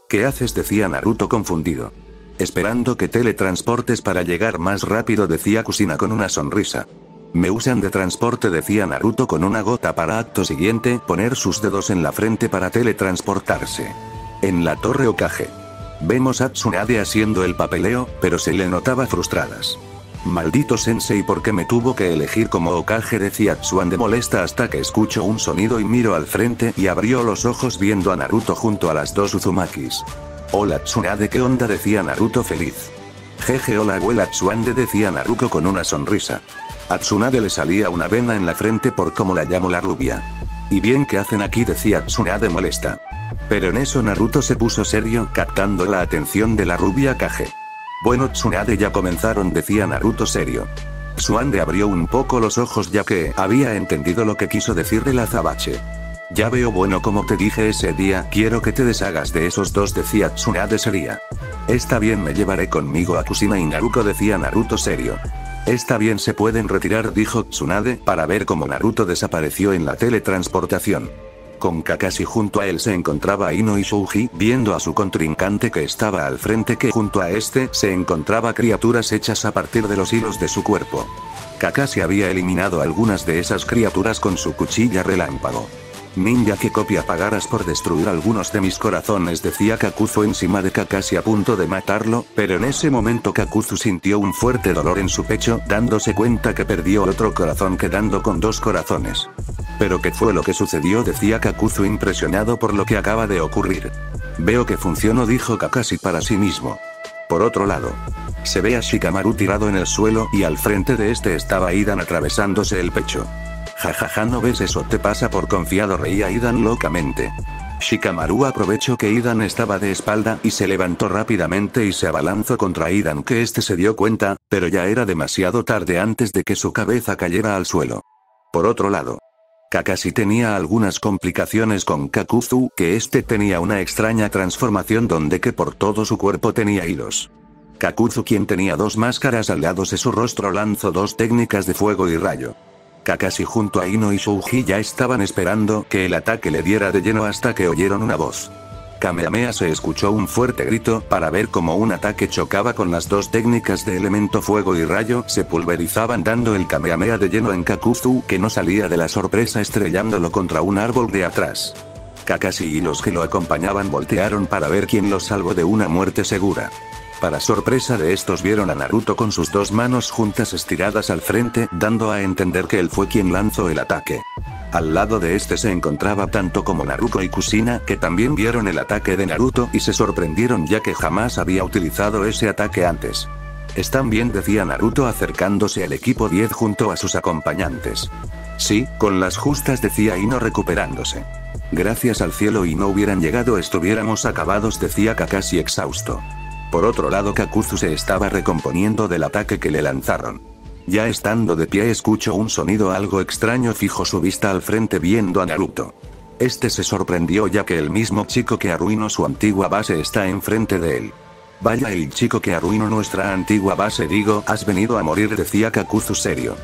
¿Qué haces? decía Naruto confundido. Esperando que teletransportes para llegar más rápido decía Kusina con una sonrisa. Me usan de transporte decía Naruto con una gota para acto siguiente poner sus dedos en la frente para teletransportarse. En la torre Okage. Vemos a Tsunade haciendo el papeleo, pero se le notaba frustradas. Maldito sensei porque me tuvo que elegir como Okage decía Tsuande molesta hasta que escucho un sonido y miro al frente y abrió los ojos viendo a Naruto junto a las dos Uzumakis. Hola Tsunade qué onda decía Naruto feliz. Jeje hola abuela Tsuande decía Naruto con una sonrisa. A Tsunade le salía una vena en la frente por como la llamo la rubia. Y bien que hacen aquí decía Tsunade molesta. Pero en eso Naruto se puso serio captando la atención de la rubia Kage. Bueno Tsunade ya comenzaron decía Naruto serio. Tsunade abrió un poco los ojos ya que había entendido lo que quiso decirle la Zabache. Ya veo bueno como te dije ese día, quiero que te deshagas de esos dos decía Tsunade seria. Está bien me llevaré conmigo a Kusina y Naruto decía Naruto serio. Está bien se pueden retirar dijo Tsunade para ver cómo Naruto desapareció en la teletransportación. Con Kakashi junto a él se encontraba Ino y Shouji viendo a su contrincante que estaba al frente que junto a este se encontraba criaturas hechas a partir de los hilos de su cuerpo. Kakashi había eliminado algunas de esas criaturas con su cuchilla relámpago. Ninja que copia pagarás por destruir algunos de mis corazones decía Kakuzu encima de Kakashi a punto de matarlo, pero en ese momento Kakuzu sintió un fuerte dolor en su pecho, dándose cuenta que perdió otro corazón quedando con dos corazones. Pero ¿qué fue lo que sucedió? decía Kakuzu impresionado por lo que acaba de ocurrir. Veo que funcionó dijo Kakashi para sí mismo. Por otro lado, se ve a Shikamaru tirado en el suelo y al frente de este estaba Idan atravesándose el pecho. Jajaja no ves eso te pasa por confiado reía Idan locamente. Shikamaru aprovechó que Idan estaba de espalda y se levantó rápidamente y se abalanzó contra Idan que este se dio cuenta, pero ya era demasiado tarde antes de que su cabeza cayera al suelo. Por otro lado, Kakashi tenía algunas complicaciones con Kakuzu, que este tenía una extraña transformación donde que por todo su cuerpo tenía hilos. Kakuzu quien tenía dos máscaras al lado de su rostro lanzó dos técnicas de fuego y rayo. Kakashi junto a Ino y Shouji ya estaban esperando que el ataque le diera de lleno hasta que oyeron una voz. Kamehameha se escuchó un fuerte grito para ver cómo un ataque chocaba con las dos técnicas de elemento fuego y rayo se pulverizaban dando el Kamehameha de lleno en Kakuzu que no salía de la sorpresa estrellándolo contra un árbol de atrás. Kakashi y los que lo acompañaban voltearon para ver quién los salvó de una muerte segura. Para sorpresa de estos vieron a Naruto con sus dos manos juntas estiradas al frente, dando a entender que él fue quien lanzó el ataque. Al lado de este se encontraba tanto como Naruto y Kusina que también vieron el ataque de Naruto y se sorprendieron ya que jamás había utilizado ese ataque antes. Están bien decía Naruto acercándose al equipo 10 junto a sus acompañantes. Sí, con las justas decía Ino recuperándose. Gracias al cielo y no hubieran llegado estuviéramos acabados decía Kakashi exhausto. Por otro lado Kakuzu se estaba recomponiendo del ataque que le lanzaron. Ya estando de pie escuchó un sonido algo extraño fijo su vista al frente viendo a Naruto. Este se sorprendió ya que el mismo chico que arruinó su antigua base está enfrente de él. Vaya el chico que arruinó nuestra antigua base digo, has venido a morir decía Kakuzu serio.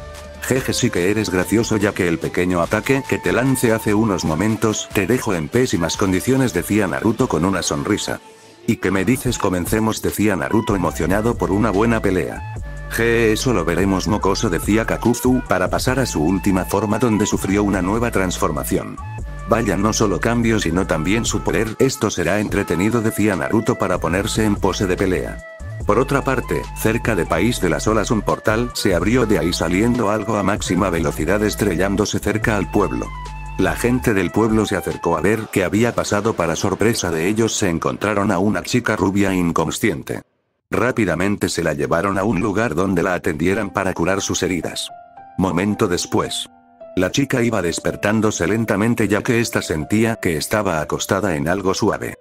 Jeje sí que eres gracioso ya que el pequeño ataque que te lance hace unos momentos te dejo en pésimas condiciones decía Naruto con una sonrisa. ¿Y qué me dices comencemos? decía Naruto emocionado por una buena pelea. Je, eso lo veremos mocoso decía Kakuzu para pasar a su última forma donde sufrió una nueva transformación. Vaya no solo cambio sino también su poder, esto será entretenido decía Naruto para ponerse en pose de pelea. Por otra parte, cerca de País de las Olas un portal se abrió de ahí saliendo algo a máxima velocidad estrellándose cerca al pueblo. La gente del pueblo se acercó a ver qué había pasado para sorpresa de ellos se encontraron a una chica rubia inconsciente. Rápidamente se la llevaron a un lugar donde la atendieran para curar sus heridas. Momento después. La chica iba despertándose lentamente ya que ésta sentía que estaba acostada en algo suave.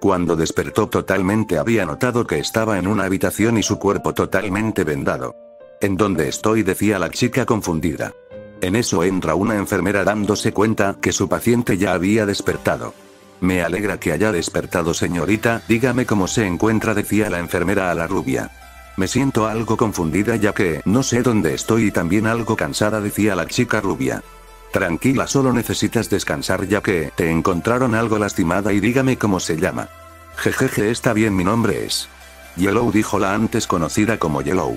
Cuando despertó totalmente había notado que estaba en una habitación y su cuerpo totalmente vendado. ¿En dónde estoy? decía la chica confundida. En eso entra una enfermera dándose cuenta que su paciente ya había despertado. Me alegra que haya despertado señorita, dígame cómo se encuentra decía la enfermera a la rubia. Me siento algo confundida ya que no sé dónde estoy y también algo cansada decía la chica rubia. Tranquila solo necesitas descansar ya que te encontraron algo lastimada y dígame cómo se llama. Jejeje está bien mi nombre es. Yellow dijo la antes conocida como Yellow.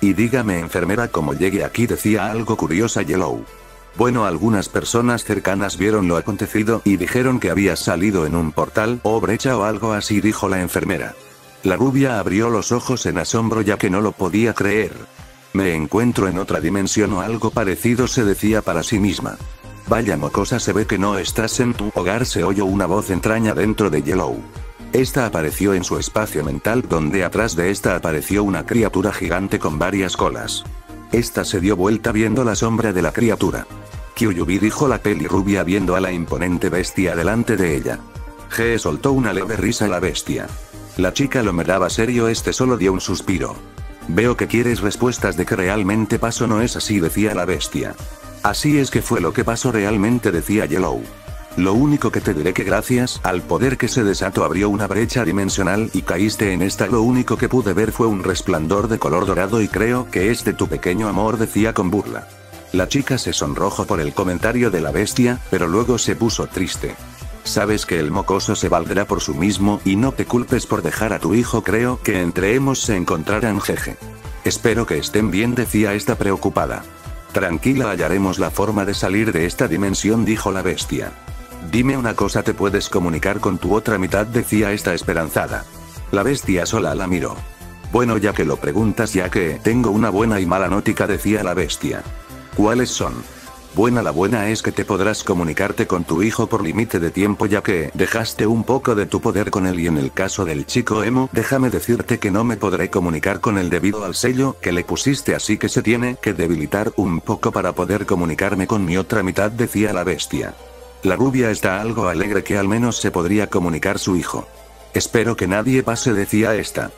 Y dígame enfermera cómo llegué aquí decía algo curiosa Yellow. Bueno algunas personas cercanas vieron lo acontecido y dijeron que había salido en un portal o brecha o algo así dijo la enfermera. La rubia abrió los ojos en asombro ya que no lo podía creer. Me encuentro en otra dimensión o algo parecido se decía para sí misma. Vaya mocosa se ve que no estás en tu hogar se oyó una voz entraña dentro de Yellow. Esta apareció en su espacio mental donde atrás de esta apareció una criatura gigante con varias colas. Esta se dio vuelta viendo la sombra de la criatura. Kyuyubi dijo la peli rubia viendo a la imponente bestia delante de ella. Ge soltó una leve risa a la bestia. La chica lo miraba serio este solo dio un suspiro. Veo que quieres respuestas de que realmente pasó no es así decía la bestia. Así es que fue lo que pasó realmente decía Yellow. Lo único que te diré que gracias al poder que se desató abrió una brecha dimensional y caíste en esta. Lo único que pude ver fue un resplandor de color dorado y creo que es de tu pequeño amor, decía con burla. La chica se sonrojó por el comentario de la bestia, pero luego se puso triste. Sabes que el mocoso se valdrá por su mismo y no te culpes por dejar a tu hijo. Creo que entre hemos se encontrarán jeje. Espero que estén bien, decía esta preocupada. Tranquila, hallaremos la forma de salir de esta dimensión, dijo la bestia. Dime una cosa, ¿te puedes comunicar con tu otra mitad? decía esta esperanzada. La bestia sola la miró. Bueno, ya que lo preguntas, ya que tengo una buena y mala nótica, decía la bestia. ¿Cuáles son? Buena la buena es que te podrás comunicarte con tu hijo por límite de tiempo ya que dejaste un poco de tu poder con él y en el caso del chico emo déjame decirte que no me podré comunicar con él debido al sello que le pusiste así que se tiene que debilitar un poco para poder comunicarme con mi otra mitad decía la bestia. La rubia está algo alegre que al menos se podría comunicar su hijo. Espero que nadie pase decía esta.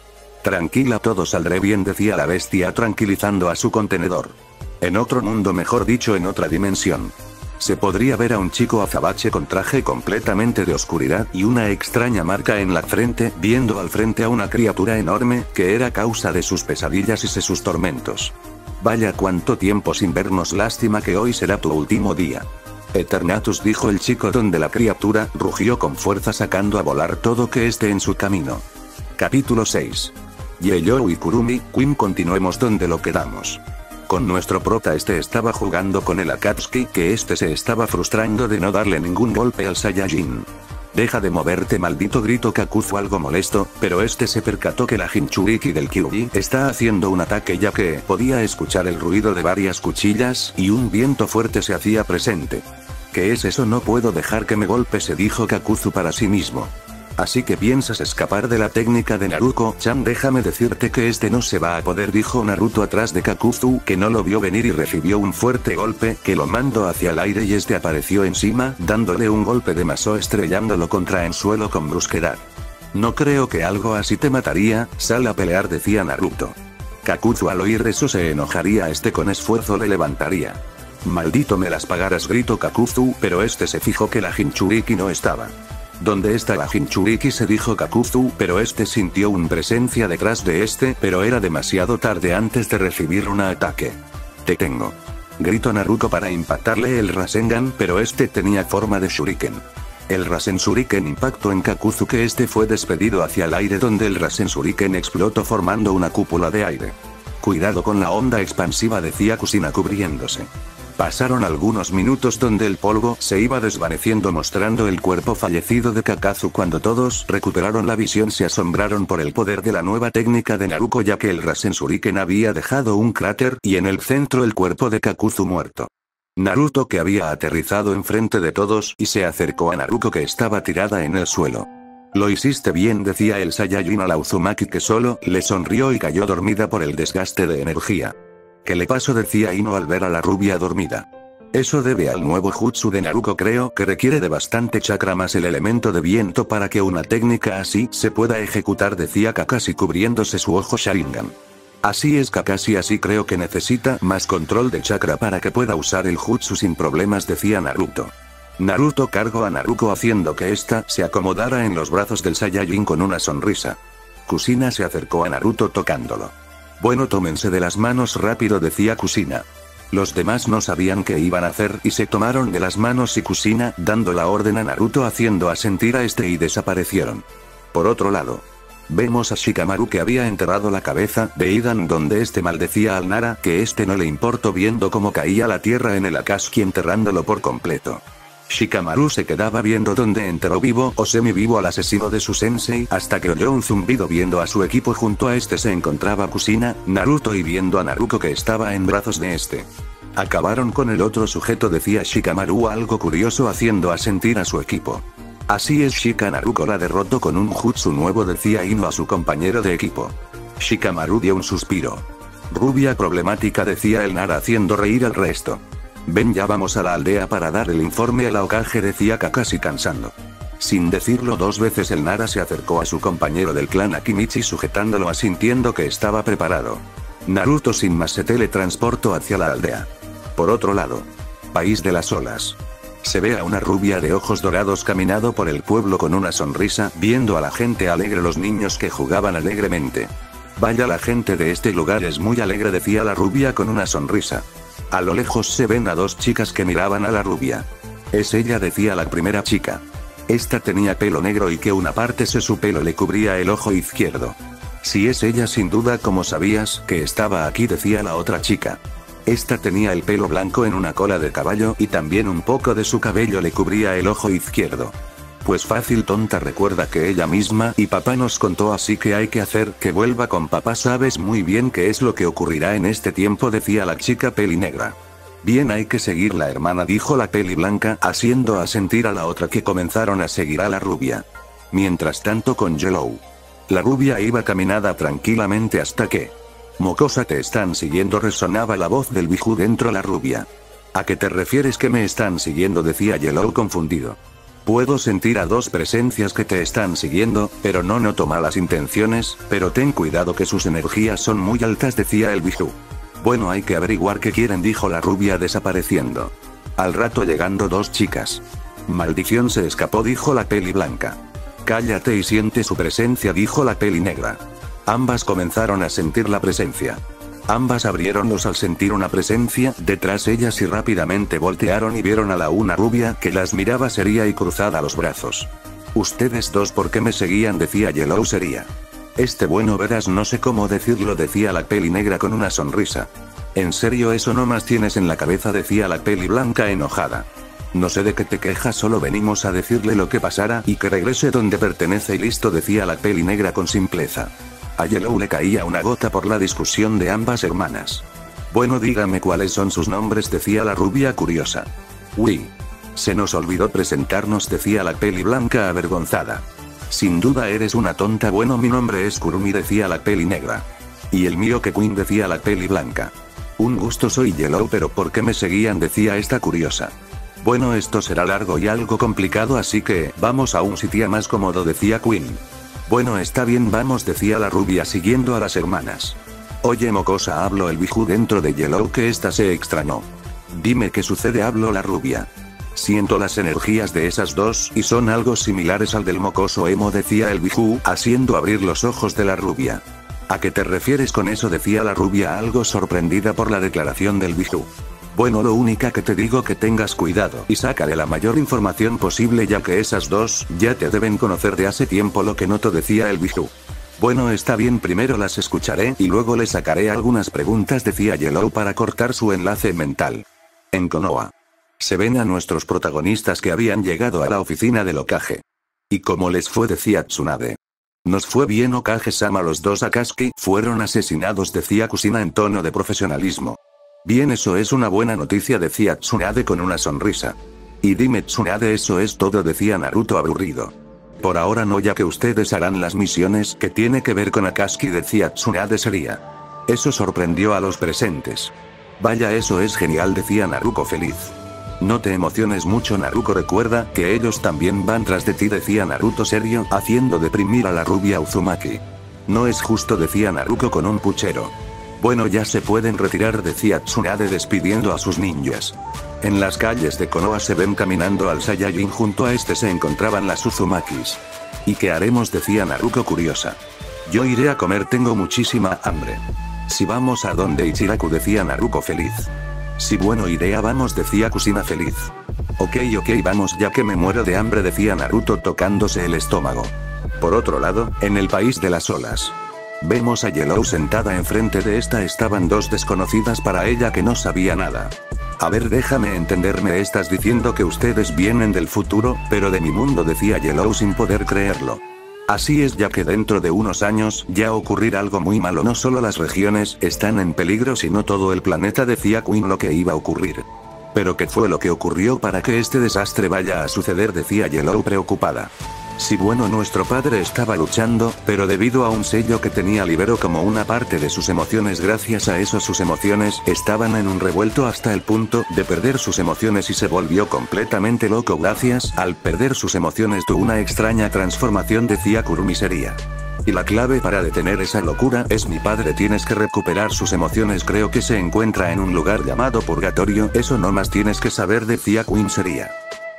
Tranquila todo saldré bien decía la bestia tranquilizando a su contenedor. En otro mundo mejor dicho en otra dimensión. Se podría ver a un chico azabache con traje completamente de oscuridad y una extraña marca en la frente, viendo al frente a una criatura enorme, que era causa de sus pesadillas y de sus tormentos. Vaya cuánto tiempo sin vernos lástima que hoy será tu último día. Eternatus dijo el chico donde la criatura rugió con fuerza sacando a volar todo que esté en su camino. Capítulo 6. Yeyo y Kurumi, Queen continuemos donde lo quedamos. Con nuestro prota este estaba jugando con el Akatsuki que este se estaba frustrando de no darle ningún golpe al Saiyajin. Deja de moverte maldito grito Kakuzu algo molesto, pero este se percató que la Jinchuriki del Kyuji está haciendo un ataque ya que podía escuchar el ruido de varias cuchillas y un viento fuerte se hacía presente. ¿Qué es eso? No puedo dejar que me golpe, se dijo Kakuzu para sí mismo. Así que piensas escapar de la técnica de Naruto-chan déjame decirte que este no se va a poder dijo Naruto atrás de Kakuzu que no lo vio venir y recibió un fuerte golpe que lo mandó hacia el aire y este apareció encima dándole un golpe de maso estrellándolo contra el suelo con brusquedad. No creo que algo así te mataría, sal a pelear decía Naruto. Kakuzu al oír eso se enojaría este con esfuerzo le levantaría. Maldito me las pagaras gritó Kakuzu, pero este se fijó que la Jinchuriki no estaba. ¿Dónde está la Jinchuriki? se dijo Kakuzu, pero este sintió una presencia detrás de este, pero era demasiado tarde antes de recibir un ataque. Te tengo. Gritó Naruto para impactarle el Rasengan, pero este tenía forma de Shuriken. El Rasen Shuriken impactó en Kakuzu que este fue despedido hacia el aire donde el Rasen Shuriken explotó formando una cúpula de aire. Cuidado con la onda expansiva decía Kusina cubriéndose. Pasaron algunos minutos donde el polvo se iba desvaneciendo mostrando el cuerpo fallecido de Kakazu cuando todos recuperaron la visión se asombraron por el poder de la nueva técnica de Naruto ya que el Rasen Shuriken había dejado un cráter y en el centro el cuerpo de Kakuzu muerto. Naruto que había aterrizado enfrente de todos y se acercó a Naruto que estaba tirada en el suelo. Lo hiciste bien decía el Saiyajin a la Uzumaki que solo le sonrió y cayó dormida por el desgaste de energía. ¿Qué le pasó? decía Ino al ver a la rubia dormida. Eso debe al nuevo jutsu de Naruto creo que requiere de bastante chakra más el elemento de viento para que una técnica así se pueda ejecutar decía Kakashi cubriéndose su ojo Sharingan. Así es Kakashi así creo que necesita más control de chakra para que pueda usar el jutsu sin problemas decía Naruto. Naruto cargó a Naruto haciendo que ésta se acomodara en los brazos del Saiyajin con una sonrisa. Kusina se acercó a Naruto tocándolo. Bueno tómense de las manos rápido decía Kusina. Los demás no sabían qué iban a hacer y se tomaron de las manos y Kusina dando la orden a Naruto haciendo asentir a este y desaparecieron. Por otro lado, vemos a Shikamaru que había enterrado la cabeza de Idan donde este maldecía al Nara que este no le importó viendo cómo caía la tierra en el Akatsuki enterrándolo por completo. Shikamaru se quedaba viendo donde enteró vivo o semi-vivo al asesino de su sensei hasta que oyó un zumbido viendo a su equipo junto a este se encontraba Kusina, Naruto y viendo a Naruto que estaba en brazos de este. Acabaron con el otro sujeto decía Shikamaru algo curioso haciendo asentir a su equipo. Así es Shika Naruto la derrotó con un jutsu nuevo decía Ino a su compañero de equipo. Shikamaru dio un suspiro. Rubia problemática decía el Nara haciendo reír al resto. Ven ya vamos a la aldea para dar el informe a la Okage decía Kakashi cansando. Sin decirlo dos veces el Nara se acercó a su compañero del clan Akimichi sujetándolo asintiendo que estaba preparado. Naruto sin más se teletransportó hacia la aldea. Por otro lado. País de las olas. Se ve a una rubia de ojos dorados caminando por el pueblo con una sonrisa, viendo a la gente alegre los niños que jugaban alegremente. Vaya la gente de este lugar es muy alegre decía la rubia con una sonrisa. A lo lejos se ven a dos chicas que miraban a la rubia. Es ella decía la primera chica. Esta tenía pelo negro y que una parte de su pelo le cubría el ojo izquierdo. Si es ella sin duda como sabías que estaba aquí decía la otra chica. Esta tenía el pelo blanco en una cola de caballo y también un poco de su cabello le cubría el ojo izquierdo. Pues fácil tonta recuerda que ella misma y papá nos contó así que hay que hacer que vuelva con papá sabes muy bien qué es lo que ocurrirá en este tiempo decía la chica peli negra. Bien hay que seguir la hermana dijo la peli blanca haciendo a sentir a la otra que comenzaron a seguir a la rubia. Mientras tanto con Yellow. La rubia iba caminada tranquilamente hasta que... Mocosa te están siguiendo resonaba la voz del bijú dentro la rubia. ¿A qué te refieres que me están siguiendo? decía Yellow confundido. Puedo sentir a dos presencias que te están siguiendo, pero no noto malas intenciones, pero ten cuidado que sus energías son muy altas decía el bijú. Bueno hay que averiguar qué quieren dijo la rubia desapareciendo. Al rato llegando dos chicas. Maldición se escapó dijo la peli blanca. Cállate y siente su presencia dijo la peli negra. Ambas comenzaron a sentir la presencia. Ambas abrieronlos al sentir una presencia detrás ellas y rápidamente voltearon y vieron a la una rubia que las miraba seria y cruzada los brazos. Ustedes dos por qué me seguían decía Yellow sería. Este bueno verás no sé cómo decirlo decía la peli negra con una sonrisa. En serio eso no más tienes en la cabeza decía la peli blanca enojada. No sé de qué te quejas solo venimos a decirle lo que pasara y que regrese donde pertenece y listo decía la peli negra con simpleza. A Yellow le caía una gota por la discusión de ambas hermanas. Bueno dígame cuáles son sus nombres decía la rubia curiosa. Uy. Se nos olvidó presentarnos decía la peli blanca avergonzada. Sin duda eres una tonta bueno mi nombre es Kurumi decía la peli negra. Y el mío que Queen decía la peli blanca. Un gusto soy Yellow pero ¿por qué me seguían? decía esta curiosa. Bueno esto será largo y algo complicado así que, vamos a un sitio más cómodo decía Queen. Bueno está bien vamos decía la rubia siguiendo a las hermanas. Oye mocosa habló el bijú dentro de Yellow que ésta se extrañó. Dime qué sucede habló la rubia. Siento las energías de esas dos y son algo similares al del mocoso emo decía el bijú haciendo abrir los ojos de la rubia. ¿A qué te refieres con eso? decía la rubia algo sorprendida por la declaración del bijú. Bueno lo única que te digo que tengas cuidado y sácale la mayor información posible ya que esas dos ya te deben conocer de hace tiempo lo que noto decía el bijú. Bueno está bien primero las escucharé y luego le sacaré algunas preguntas decía Yellow para cortar su enlace mental. En Konoha. Se ven a nuestros protagonistas que habían llegado a la oficina del Okage. ¿Y cómo les fue? decía Tsunade. Nos fue bien Okage-sama los dos Akashi fueron asesinados decía Kusina en tono de profesionalismo. Bien eso es una buena noticia decía Tsunade con una sonrisa. Y dime Tsunade eso es todo decía Naruto aburrido. Por ahora no ya que ustedes harán las misiones que tiene que ver con Akashi decía Tsunade sería. Eso sorprendió a los presentes. Vaya eso es genial decía Naruto feliz. No te emociones mucho Naruto recuerda que ellos también van tras de ti decía Naruto serio haciendo deprimir a la rubia Uzumaki. No es justo decía Naruto con un puchero. Bueno ya se pueden retirar decía Tsunade despidiendo a sus ninjas. En las calles de Konoha se ven caminando al Saiyajin junto a este se encontraban las Uzumakis. ¿Y qué haremos? decía Naruto curiosa. Yo iré a comer tengo muchísima hambre. Si vamos a donde Ichiraku decía Naruto feliz. Si bueno idea vamos decía Kusina feliz. Ok ok vamos ya que me muero de hambre decía Naruto tocándose el estómago. Por otro lado, en el país de las olas. Vemos a Yellow sentada enfrente de esta estaban dos desconocidas para ella que no sabía nada. A ver déjame entenderme estás diciendo que ustedes vienen del futuro, pero de mi mundo decía Yellow sin poder creerlo. Así es ya que dentro de unos años ya ocurrirá algo muy malo no solo las regiones están en peligro sino todo el planeta decía Queen lo que iba a ocurrir. Pero ¿qué fue lo que ocurrió para que este desastre vaya a suceder? decía Yellow preocupada. Si bueno nuestro padre estaba luchando, pero debido a un sello que tenía liberó como una parte de sus emociones gracias a eso sus emociones estaban en un revuelto hasta el punto de perder sus emociones y se volvió completamente loco gracias al perder sus emociones tuvo una extraña transformación decía Kurumi sería. La clave para detener esa locura es mi padre tienes que recuperar sus emociones creo que se encuentra en un lugar llamado purgatorio eso no más tienes que saber decía Queen sería.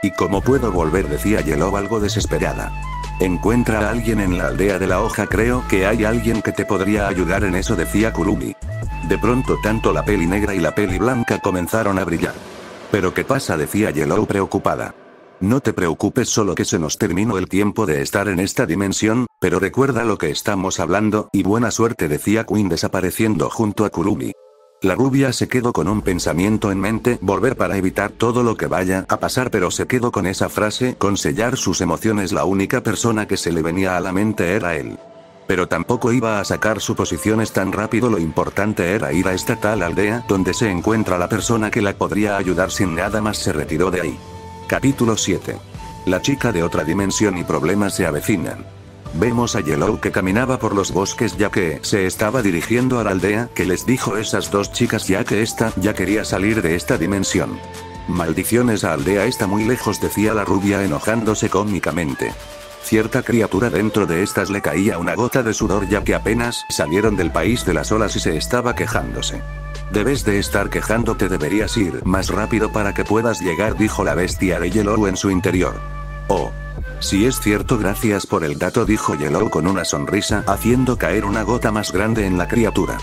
¿Y cómo puedo volver? decía Yellow algo desesperada. Encuentra a alguien en la aldea de la hoja, creo que hay alguien que te podría ayudar en eso, decía Kurumi. De pronto tanto la peli negra y la peli blanca comenzaron a brillar. ¿Pero qué pasa? decía Yellow preocupada. No te preocupes solo que se nos terminó el tiempo de estar en esta dimensión, pero recuerda lo que estamos hablando, y buena suerte decía Queen desapareciendo junto a Kurumi. La rubia se quedó con un pensamiento en mente, volver para evitar todo lo que vaya a pasar, pero se quedó con esa frase, con sellar sus emociones, la única persona que se le venía a la mente era él. Pero tampoco iba a sacar suposiciones tan rápido, lo importante era ir a esta tal aldea, donde se encuentra la persona que la podría ayudar sin nada más se retiró de ahí. Capítulo 7. La chica de otra dimensión y problemas se avecinan. Vemos a Yellow que caminaba por los bosques ya que se estaba dirigiendo a la aldea que les dijo esas dos chicas ya que esta ya quería salir de esta dimensión. Maldición esa aldea está muy lejos decía la rubia enojándose cómicamente. Cierta criatura dentro de estas le caía una gota de sudor ya que apenas salieron del país de las olas y se estaba quejándose. Debes de estar quejándote, deberías ir más rápido para que puedas llegar, dijo la bestia de Yellow en su interior. Oh. Si es cierto, gracias por el dato, dijo Yellow con una sonrisa, haciendo caer una gota más grande en la criatura.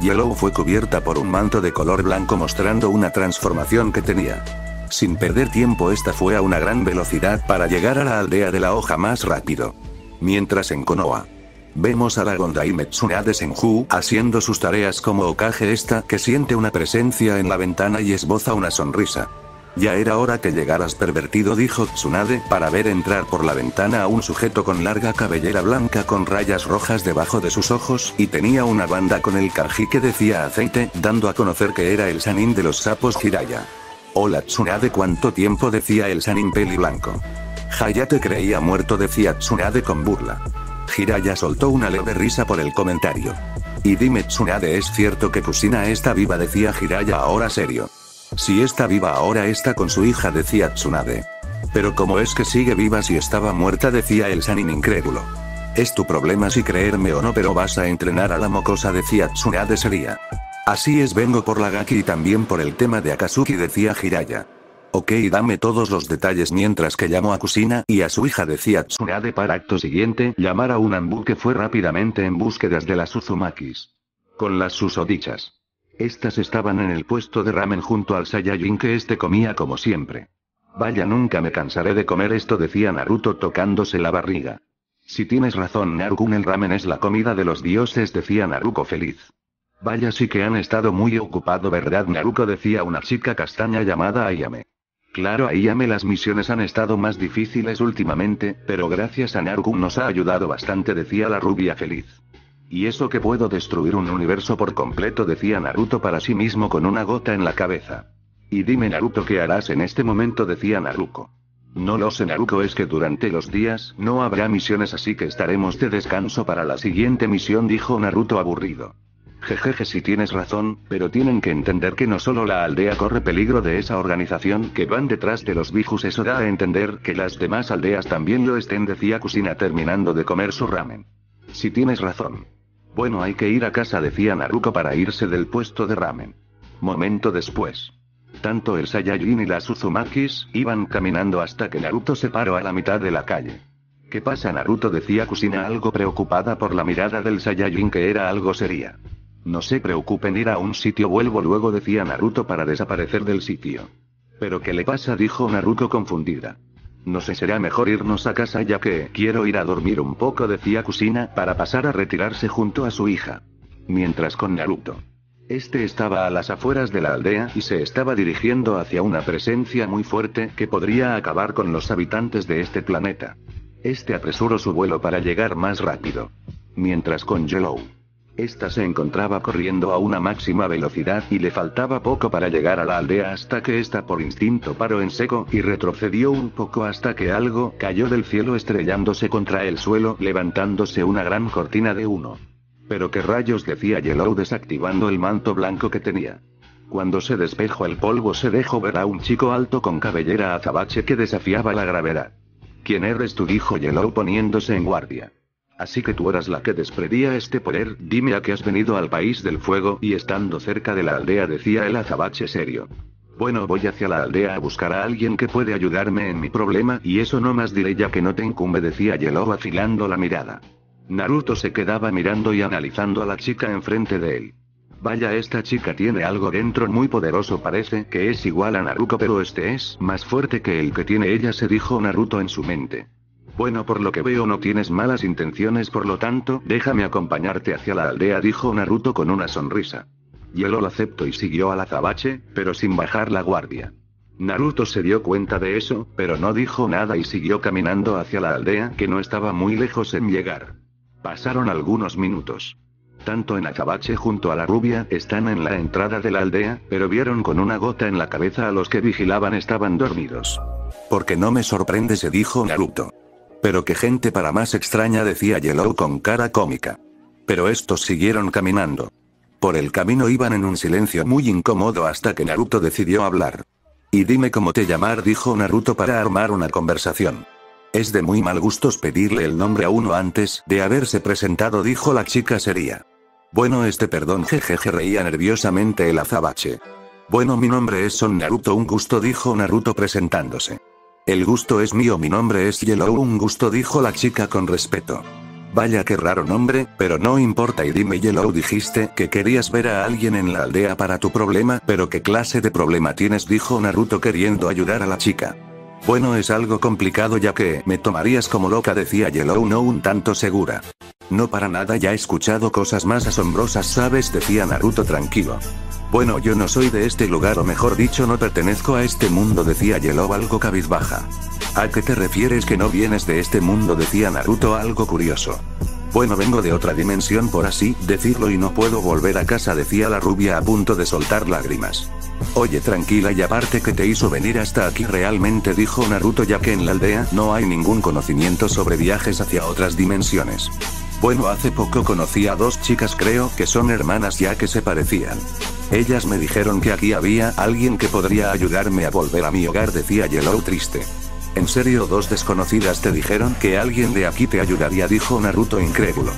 Yellow fue cubierta por un manto de color blanco mostrando una transformación que tenía. Sin perder tiempo, esta fue a una gran velocidad para llegar a la aldea de la hoja más rápido. Mientras en Konoha, Vemos a la Gondai Tsunade Senju haciendo sus tareas como Okage esta que siente una presencia en la ventana y esboza una sonrisa. Ya era hora que llegaras pervertido dijo Tsunade para ver entrar por la ventana a un sujeto con larga cabellera blanca con rayas rojas debajo de sus ojos y tenía una banda con el kanji que decía aceite dando a conocer que era el Sanin de los sapos Hiraya. Hola Tsunade cuánto tiempo decía el Sanin peli blanco. Hayate creía muerto decía Tsunade con burla. Hiraya soltó una leve risa por el comentario. Y dime Tsunade es cierto que Kusina está viva decía Hiraya ahora serio. Si está viva ahora está con su hija decía Tsunade. Pero ¿cómo es que sigue viva si estaba muerta decía el Sanin incrédulo. Es tu problema si creerme o no pero vas a entrenar a la mocosa decía Tsunade sería. Así es vengo por la Gaki y también por el tema de Akazuki decía Hiraya. Ok dame todos los detalles mientras que llamo a Kusina y a su hija decía Tsunade para acto siguiente llamar a un Ambu que fue rápidamente en búsquedas de las Uzumakis. Con las susodichas. Estas estaban en el puesto de ramen junto al Saiyajin que este comía como siempre. Vaya nunca me cansaré de comer esto decía Naruto tocándose la barriga. Si tienes razón Narukun el ramen es la comida de los dioses decía Naruto feliz. Vaya sí que han estado muy ocupado verdad Naruto decía una chica castaña llamada Ayame. Claro, ahí ame las misiones han estado más difíciles últimamente, pero gracias a Narukun nos ha ayudado bastante, decía la rubia feliz. Y eso que puedo destruir un universo por completo, decía Naruto para sí mismo con una gota en la cabeza. Y dime Naruto qué harás en este momento, decía Naruto. No lo sé Naruto es que durante los días no habrá misiones así que estaremos de descanso para la siguiente misión dijo Naruto aburrido. Jejeje si tienes razón, pero tienen que entender que no solo la aldea corre peligro de esa organización que van detrás de los bijus eso da a entender que las demás aldeas también lo estén decía Kusina terminando de comer su ramen. Si tienes razón. Bueno hay que ir a casa decía Naruto para irse del puesto de ramen. Momento después. Tanto el Saiyajin y las Uzumakis iban caminando hasta que Naruto se paró a la mitad de la calle. ¿Qué pasa Naruto? decía Kusina algo preocupada por la mirada del Saiyajin que era algo seria. No se preocupen ir a un sitio vuelvo luego decía Naruto para desaparecer del sitio. ¿Pero qué le pasa? dijo Naruto confundida. No sé será mejor irnos a casa ya que quiero ir a dormir un poco decía Kusina para pasar a retirarse junto a su hija. Mientras con Naruto. Este estaba a las afueras de la aldea y se estaba dirigiendo hacia una presencia muy fuerte que podría acabar con los habitantes de este planeta. Este apresuró su vuelo para llegar más rápido. Mientras con Yellow. Esta se encontraba corriendo a una máxima velocidad y le faltaba poco para llegar a la aldea hasta que esta por instinto paró en seco y retrocedió un poco hasta que algo cayó del cielo estrellándose contra el suelo levantándose una gran cortina de humo. Pero qué rayos decía Yellow desactivando el manto blanco que tenía. Cuando se despejó el polvo se dejó ver a un chico alto con cabellera azabache que desafiaba la gravedad. ¿Quién eres tú? dijo Yellow poniéndose en guardia. Así que tú eras la que desprendía este poder, dime a qué has venido al país del fuego y estando cerca de la aldea decía el azabache serio. Bueno, voy hacia la aldea a buscar a alguien que puede ayudarme en mi problema y eso no más diré ya que no te incumbe, decía Yellow afilando la mirada. Naruto se quedaba mirando y analizando a la chica enfrente de él. Vaya, esta chica tiene algo dentro muy poderoso, parece que es igual a Naruto, pero este es más fuerte que el que tiene ella, se dijo Naruto en su mente. Bueno, por lo que veo no tienes malas intenciones, por lo tanto, déjame acompañarte hacia la aldea, dijo Naruto con una sonrisa. Yellow lo aceptó y siguió al azabache, pero sin bajar la guardia. Naruto se dio cuenta de eso, pero no dijo nada y siguió caminando hacia la aldea que no estaba muy lejos en llegar. Pasaron algunos minutos. Tanto en Azabache junto a la rubia están en la entrada de la aldea, pero vieron con una gota en la cabeza a los que vigilaban estaban dormidos. Porque no me sorprende, se dijo Naruto. Pero qué gente para más extraña, decía Yellow con cara cómica. Pero estos siguieron caminando. Por el camino iban en un silencio muy incómodo hasta que Naruto decidió hablar. Y dime cómo te llamar, dijo Naruto para armar una conversación. Es de muy mal gustos pedirle el nombre a uno antes de haberse presentado, dijo la chica seria. Bueno, este perdón, jejeje, reía nerviosamente el azabache. Bueno, mi nombre es Son Naruto, un gusto, dijo Naruto presentándose. El gusto es mío, mi nombre es Yellow, un gusto, dijo la chica con respeto. Vaya qué raro nombre, pero no importa y dime Yellow dijiste que querías ver a alguien en la aldea para tu problema, pero qué clase de problema tienes dijo Naruto queriendo ayudar a la chica. Bueno es algo complicado ya que me tomarías como loca decía Yellow no un tanto segura. No para nada ya he escuchado cosas más asombrosas sabes decía Naruto tranquilo. Bueno yo no soy de este lugar o mejor dicho no pertenezco a este mundo decía Yellow algo cabizbaja. ¿A qué te refieres que no vienes de este mundo? decía Naruto algo curioso. Bueno, vengo de otra dimensión por así decirlo y no puedo volver a casa, decía la rubia a punto de soltar lágrimas. Oye, tranquila y aparte que te hizo venir hasta aquí realmente dijo Naruto ya que en la aldea no hay ningún conocimiento sobre viajes hacia otras dimensiones. Bueno, hace poco conocí a dos chicas creo que son hermanas ya que se parecían. Ellas me dijeron que aquí había alguien que podría ayudarme a volver a mi hogar decía Yellow triste. ¿En serio dos desconocidas te dijeron que alguien de aquí te ayudaría? dijo Naruto incrédulo.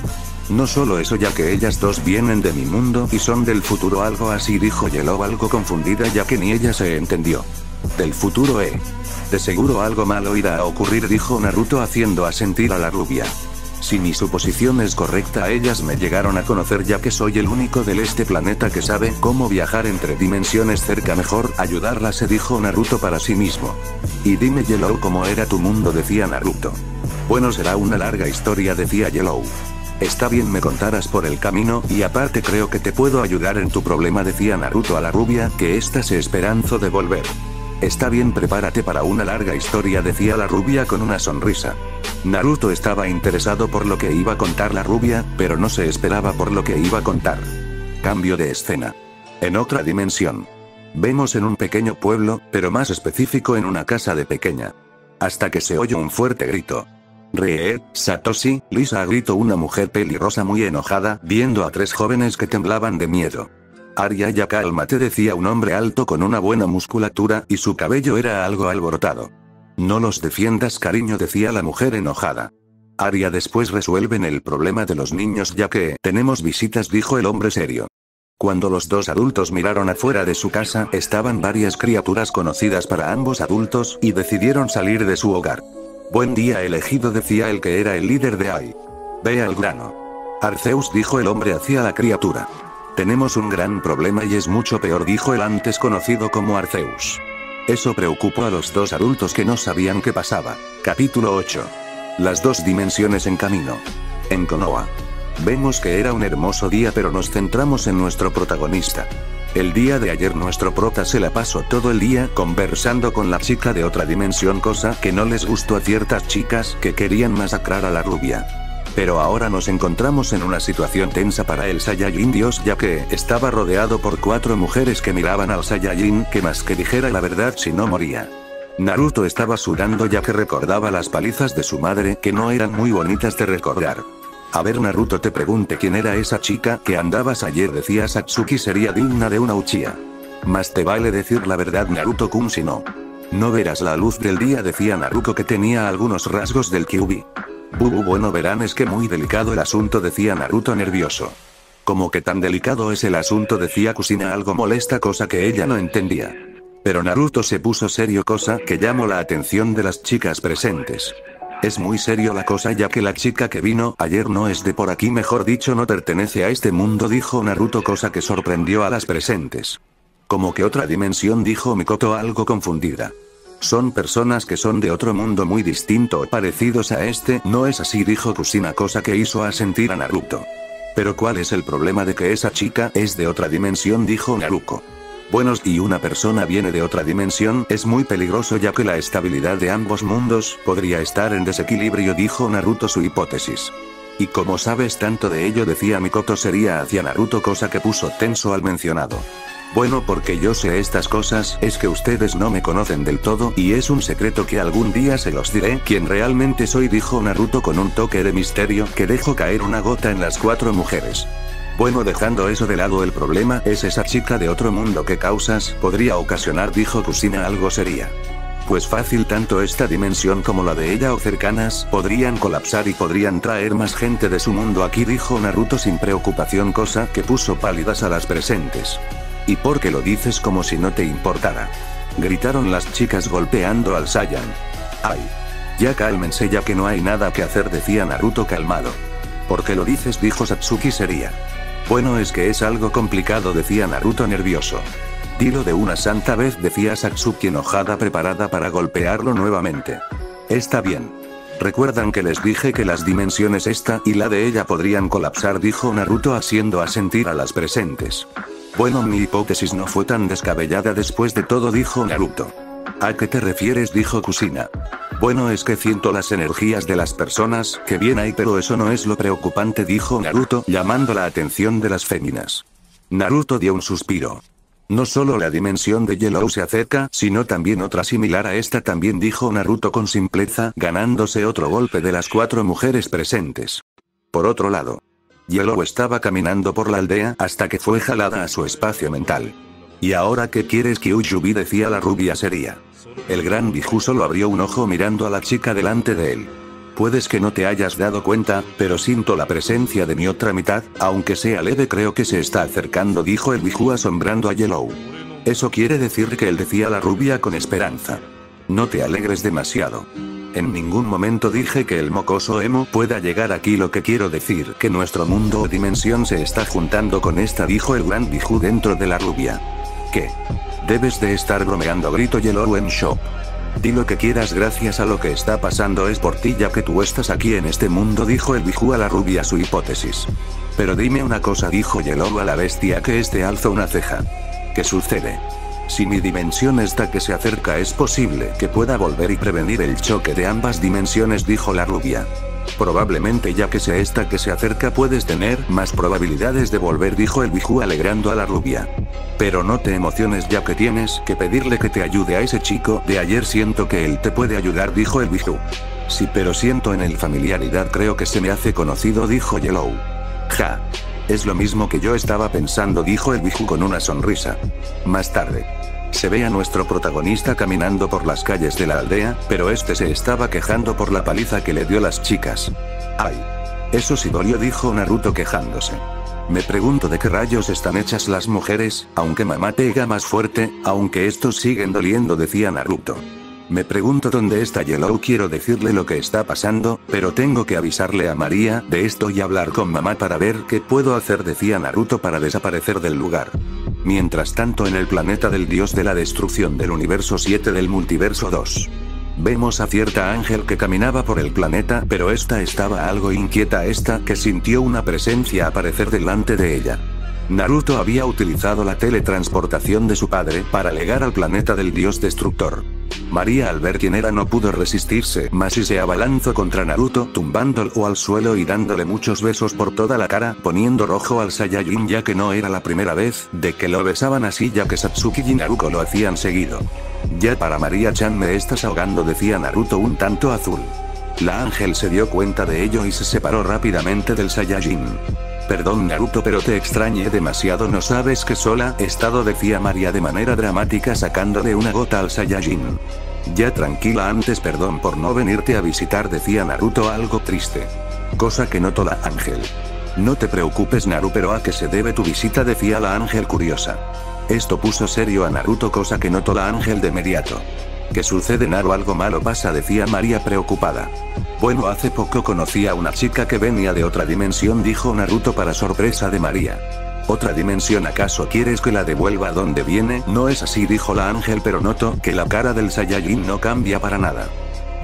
No solo eso ya que ellas dos vienen de mi mundo y son del futuro algo así dijo Yellow algo confundida ya que ni ella se entendió. Del futuro eh. De seguro algo malo irá a ocurrir dijo Naruto haciendo asentir a la rubia. Si mi suposición es correcta, ellas me llegaron a conocer ya que soy el único del este planeta que sabe cómo viajar entre dimensiones cerca mejor ayudarla se dijo Naruto para sí mismo. Y dime Yellow cómo era tu mundo decía Naruto. Bueno será una larga historia decía Yellow. Está bien me contaras por el camino, y aparte creo que te puedo ayudar en tu problema decía Naruto a la rubia, que ésta se esperanzó de volver. Está bien prepárate para una larga historia decía la rubia con una sonrisa. Naruto estaba interesado por lo que iba a contar la rubia, pero no se esperaba por lo que iba a contar. Cambio de escena. En otra dimensión. Vemos en un pequeño pueblo, pero más específico en una casa de pequeña. Hasta que se oye un fuerte grito. Ree, Satoshi, Lisa gritó una mujer pelirrosa muy enojada, viendo a tres jóvenes que temblaban de miedo. Aria ya cálmate decía un hombre alto con una buena musculatura, y su cabello era algo alborotado. No los defiendas cariño decía la mujer enojada. Aria después resuelven el problema de los niños ya que tenemos visitas dijo el hombre serio. Cuando los dos adultos miraron afuera de su casa estaban varias criaturas conocidas para ambos adultos y decidieron salir de su hogar. Buen día elegido decía el que era el líder de Ai. Ve al grano. Arceus dijo el hombre hacia la criatura. Tenemos un gran problema y es mucho peor dijo el antes conocido como Arceus. Eso preocupó a los dos adultos que no sabían qué pasaba. Capítulo 8. Las dos dimensiones en camino. En Konoha. Vemos que era un hermoso día pero nos centramos en nuestro protagonista. El día de ayer nuestro prota se la pasó todo el día conversando con la chica de otra dimensión cosa que no les gustó a ciertas chicas que querían masacrar a la rubia. Pero ahora nos encontramos en una situación tensa para el Saiyajin Dios ya que estaba rodeado por cuatro mujeres que miraban al Saiyajin que más que dijera la verdad si no moría. Naruto estaba sudando ya que recordaba las palizas de su madre que no eran muy bonitas de recordar. A ver Naruto te pregunte quién era esa chica que andabas ayer decía Satsuki sería digna de una Uchiha. Más te vale decir la verdad Naruto kun si no. No verás la luz del día decía Naruto que tenía algunos rasgos del Kyubi. Bubu bueno verán es que muy delicado el asunto decía Naruto nervioso. Como que tan delicado es el asunto decía Kusina algo molesta cosa que ella no entendía. Pero Naruto se puso serio cosa que llamó la atención de las chicas presentes. Es muy serio la cosa ya que la chica que vino ayer no es de por aquí mejor dicho no pertenece a este mundo dijo Naruto cosa que sorprendió a las presentes. Como que otra dimensión dijo Mikoto algo confundida. Son personas que son de otro mundo muy distinto o parecidos a este, no es así dijo Kusina cosa que hizo a sentir a Naruto. Pero ¿cuál es el problema de que esa chica es de otra dimensión dijo Naruto buenos y una persona viene de otra dimensión es muy peligroso ya que la estabilidad de ambos mundos podría estar en desequilibrio dijo Naruto su hipótesis. Y como sabes tanto de ello decía Mikoto sería hacia Naruto cosa que puso tenso al mencionado. Bueno porque yo sé estas cosas es que ustedes no me conocen del todo y es un secreto que algún día se los diré quién realmente soy dijo Naruto con un toque de misterio que dejó caer una gota en las cuatro mujeres. Bueno dejando eso de lado el problema es esa chica de otro mundo que causas podría ocasionar dijo Kusina algo sería. Pues fácil tanto esta dimensión como la de ella o cercanas podrían colapsar y podrían traer más gente de su mundo aquí dijo Naruto sin preocupación cosa que puso pálidas a las presentes. ¿Y por qué lo dices como si no te importara? Gritaron las chicas golpeando al Saiyan. ¡Ay! Ya cálmense ya que no hay nada que hacer decía Naruto calmado. ¿Por qué lo dices? dijo Satsuki sería. Bueno es que es algo complicado decía Naruto nervioso. Dilo de una santa vez decía Satsuki enojada preparada para golpearlo nuevamente. Está bien. ¿Recuerdan que les dije que las dimensiones esta y la de ella podrían colapsar? dijo Naruto haciendo asentir a las presentes. Bueno mi hipótesis no fue tan descabellada después de todo dijo Naruto. ¿A qué te refieres? dijo Kusina. Bueno es que siento las energías de las personas que bien hay pero eso no es lo preocupante dijo Naruto llamando la atención de las féminas. Naruto dio un suspiro. No solo la dimensión de Yellow se acerca, sino también otra similar a esta también dijo Naruto con simpleza, ganándose otro golpe de las cuatro mujeres presentes. Por otro lado, Yellow estaba caminando por la aldea hasta que fue jalada a su espacio mental. ¿Y ahora qué quieres que Uyubi decía la rubia sería? El gran Biju solo abrió un ojo mirando a la chica delante de él. Puedes que no te hayas dado cuenta, pero siento la presencia de mi otra mitad, aunque sea leve creo que se está acercando dijo el Biju asombrando a Yellow. Eso quiere decir que él decía la rubia con esperanza. No te alegres demasiado. En ningún momento dije que el mocoso emo pueda llegar aquí lo que quiero decir que nuestro mundo o dimensión se está juntando con esta dijo el gran Biju dentro de la rubia. ¿Qué? Debes de estar bromeando grito Yellow en Shop. Di lo que quieras gracias a lo que está pasando es por ti ya que tú estás aquí en este mundo dijo el Biju a la rubia su hipótesis. Pero dime una cosa dijo Yellow a la bestia que este alzó una ceja. ¿Qué sucede? Si mi dimensión esta que se acerca es posible que pueda volver y prevenir el choque de ambas dimensiones dijo la rubia. Probablemente ya que sea esta que se acerca puedes tener más probabilidades de volver dijo el Biju alegrando a la rubia. Pero no te emociones ya que tienes que pedirle que te ayude a ese chico de ayer siento que él te puede ayudar dijo el Biju. Sí pero siento en el familiaridad creo que se me hace conocido dijo Yellow. Ja. Es lo mismo que yo estaba pensando dijo el Biju con una sonrisa. Más tarde. Se ve a nuestro protagonista caminando por las calles de la aldea, pero este se estaba quejando por la paliza que le dio las chicas. ¡Ay! Eso sí dolió dijo Naruto quejándose. Me pregunto de qué rayos están hechas las mujeres, aunque mamá pega más fuerte, aunque estos siguen doliendo decía Naruto. Me pregunto dónde está Yellow quiero decirle lo que está pasando, pero tengo que avisarle a María de esto y hablar con mamá para ver qué puedo hacer decía Naruto para desaparecer del lugar. Mientras tanto en el planeta del dios de la destrucción del universo 7 del multiverso 2. Vemos a cierta ángel que caminaba por el planeta, pero esta estaba algo inquieta esta que sintió una presencia aparecer delante de ella. Naruto había utilizado la teletransportación de su padre para llegar al planeta del dios destructor. María al ver quién era no pudo resistirse más y se abalanzó contra Naruto tumbándolo al suelo y dándole muchos besos por toda la cara poniendo rojo al Saiyajin ya que no era la primera vez de que lo besaban así ya que Satsuki y Naruto lo hacían seguido. Ya para María-chan me estás ahogando decía Naruto un tanto azul. La ángel se dio cuenta de ello y se separó rápidamente del Saiyajin. Perdón Naruto pero te extrañé demasiado no sabes que sola estado decía María de manera dramática sacándole una gota al Saiyajin. Ya tranquila antes perdón por no venirte a visitar decía Naruto algo triste. Cosa que notó la ángel. No te preocupes Naru pero a qué se debe tu visita decía la ángel curiosa. Esto puso serio a Naruto cosa que notó la ángel de inmediato. ¿Qué sucede Naru algo malo pasa decía María preocupada. Bueno hace poco conocí a una chica que venía de otra dimensión dijo Naruto para sorpresa de María. ¿Otra dimensión acaso quieres que la devuelva donde viene? No es así dijo la ángel pero noto que la cara del Saiyajin no cambia para nada.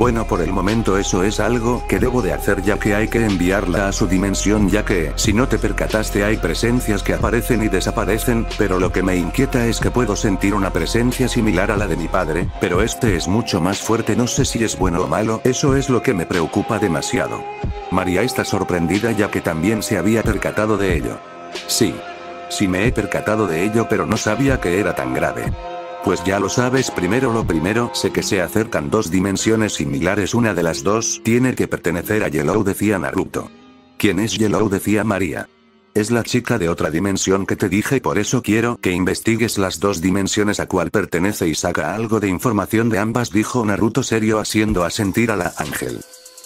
Bueno por el momento eso es algo que debo de hacer ya que hay que enviarla a su dimensión ya que, si no te percataste hay presencias que aparecen y desaparecen, pero lo que me inquieta es que puedo sentir una presencia similar a la de mi padre, pero este es mucho más fuerte no sé si es bueno o malo, eso es lo que me preocupa demasiado. María está sorprendida ya que también se había percatado de ello. Sí. Sí me he percatado de ello pero no sabía que era tan grave. Pues ya lo sabes, primero lo primero, sé que se acercan dos dimensiones similares, una de las dos tiene que pertenecer a Yellow, decía Naruto. ¿Quién es Yellow? decía María. Es la chica de otra dimensión que te dije por eso quiero que investigues las dos dimensiones a cual pertenece y saca algo de información de ambas dijo Naruto serio haciendo asentir a la ángel.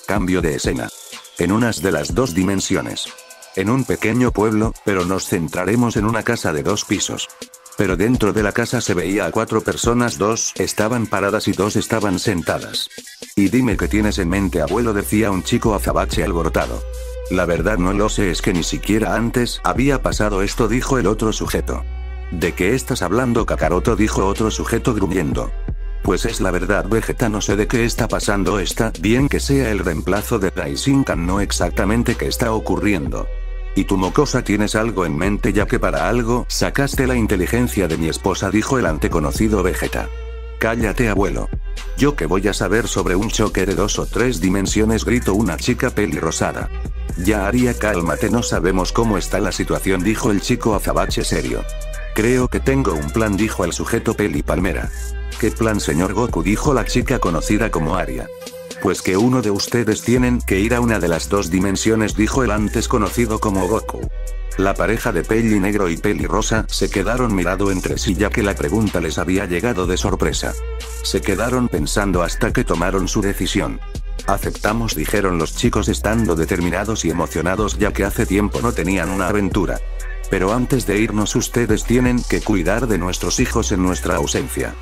Cambio de escena. En unas de las dos dimensiones. En un pequeño pueblo, pero nos centraremos en una casa de dos pisos. Pero dentro de la casa se veía a cuatro personas, dos estaban paradas y dos estaban sentadas. Y dime qué tienes en mente abuelo decía un chico azabache alborotado. La verdad no lo sé es que ni siquiera antes había pasado esto dijo el otro sujeto. ¿De qué estás hablando Kakaroto? dijo otro sujeto gruñendo. Pues es la verdad Vegeta no sé de qué está pasando está bien que sea el reemplazo de Raishinkan no exactamente qué está ocurriendo. Y tu mocosa tienes algo en mente ya que para algo sacaste la inteligencia de mi esposa dijo el anteconocido Vegeta. Cállate abuelo. Yo que voy a saber sobre un choque de dos o tres dimensiones gritó una chica pelirrosada. Ya haría cálmate no sabemos cómo está la situación dijo el chico azabache serio. Creo que tengo un plan dijo el sujeto peli palmera. ¿Qué plan señor Goku dijo la chica conocida como Aria. Pues que uno de ustedes tienen que ir a una de las dos dimensiones, dijo el antes conocido como Goku. La pareja de Peli Negro y Peli Rosa se quedaron mirando entre sí ya que la pregunta les había llegado de sorpresa. Se quedaron pensando hasta que tomaron su decisión. Aceptamos, dijeron los chicos estando determinados y emocionados ya que hace tiempo no tenían una aventura. Pero antes de irnos ustedes tienen que cuidar de nuestros hijos en nuestra ausencia.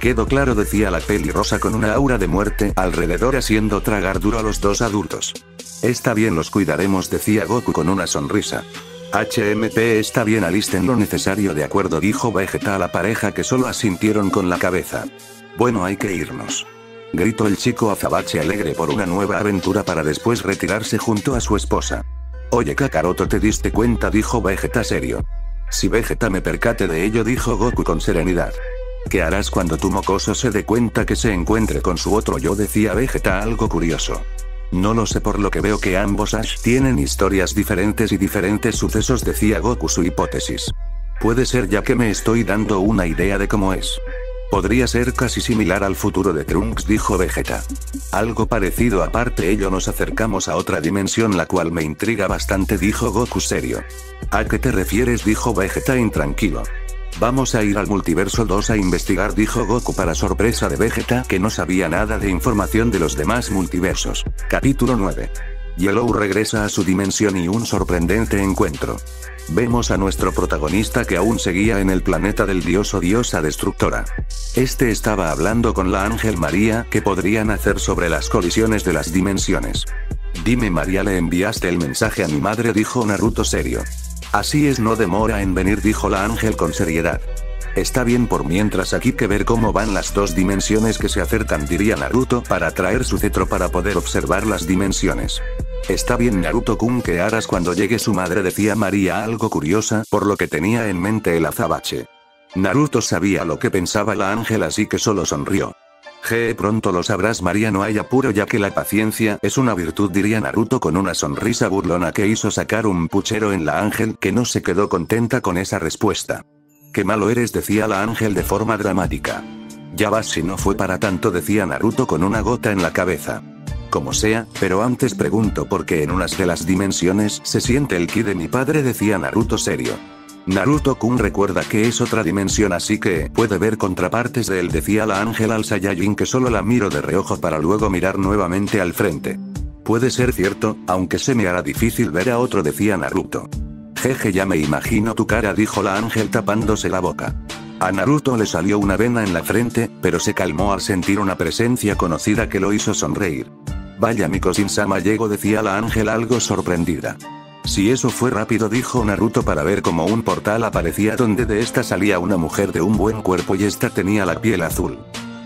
Quedó claro decía la peli rosa con una aura de muerte alrededor haciendo tragar duro a los dos adultos. Está bien los cuidaremos decía Goku con una sonrisa. HMP está bien alisten lo necesario de acuerdo dijo Vegeta a la pareja que solo asintieron con la cabeza. Bueno hay que irnos. Gritó el chico azabache alegre por una nueva aventura para después retirarse junto a su esposa. Oye Kakaroto te diste cuenta dijo Vegeta serio. Si Vegeta me percate de ello dijo Goku con serenidad. ¿Qué harás cuando tu mocoso se dé cuenta que se encuentre con su otro yo? Decía Vegeta algo curioso. No lo sé por lo que veo que ambos Ash tienen historias diferentes y diferentes sucesos decía Goku su hipótesis. Puede ser ya que me estoy dando una idea de cómo es. Podría ser casi similar al futuro de Trunks dijo Vegeta. Algo parecido aparte ello nos acercamos a otra dimensión la cual me intriga bastante dijo Goku serio. ¿A qué te refieres? dijo Vegeta intranquilo. Vamos a ir al multiverso 2 a investigar dijo Goku para sorpresa de Vegeta que no sabía nada de información de los demás multiversos. Capítulo 9. Yellow regresa a su dimensión y un sorprendente encuentro. Vemos a nuestro protagonista que aún seguía en el planeta del dios o diosa destructora. Este estaba hablando con la ángel María que podrían hacer sobre las colisiones de las dimensiones. Dime María le enviaste el mensaje a mi madre dijo Naruto serio. Así es, no demora en venir, dijo la ángel con seriedad. Está bien por mientras aquí que ver cómo van las dos dimensiones que se acercan, diría Naruto, para traer su cetro para poder observar las dimensiones. Está bien Naruto-kun ¿qué harás cuando llegue su madre? decía María algo curiosa, por lo que tenía en mente el azabache. Naruto sabía lo que pensaba la ángel así que solo sonrió. Je, pronto lo sabrás María no hay apuro ya que la paciencia es una virtud diría Naruto con una sonrisa burlona que hizo sacar un puchero en la ángel que no se quedó contenta con esa respuesta. Qué malo eres decía la ángel de forma dramática. Ya vas si no fue para tanto decía Naruto con una gota en la cabeza. Como sea, pero antes pregunto por qué en unas de las dimensiones se siente el ki de mi padre decía Naruto serio. Naruto-kun recuerda que es otra dimensión así que puede ver contrapartes de él decía la ángel al Saiyajin que solo la miro de reojo para luego mirar nuevamente al frente. Puede ser cierto, aunque se me hará difícil ver a otro decía Naruto. Jeje ya me imagino tu cara dijo la ángel tapándose la boca. A Naruto le salió una vena en la frente, pero se calmó al sentir una presencia conocida que lo hizo sonreír. Vaya mi Sama llegó decía la ángel algo sorprendida. Si eso fue rápido dijo Naruto para ver como un portal aparecía donde de esta salía una mujer de un buen cuerpo y esta tenía la piel azul.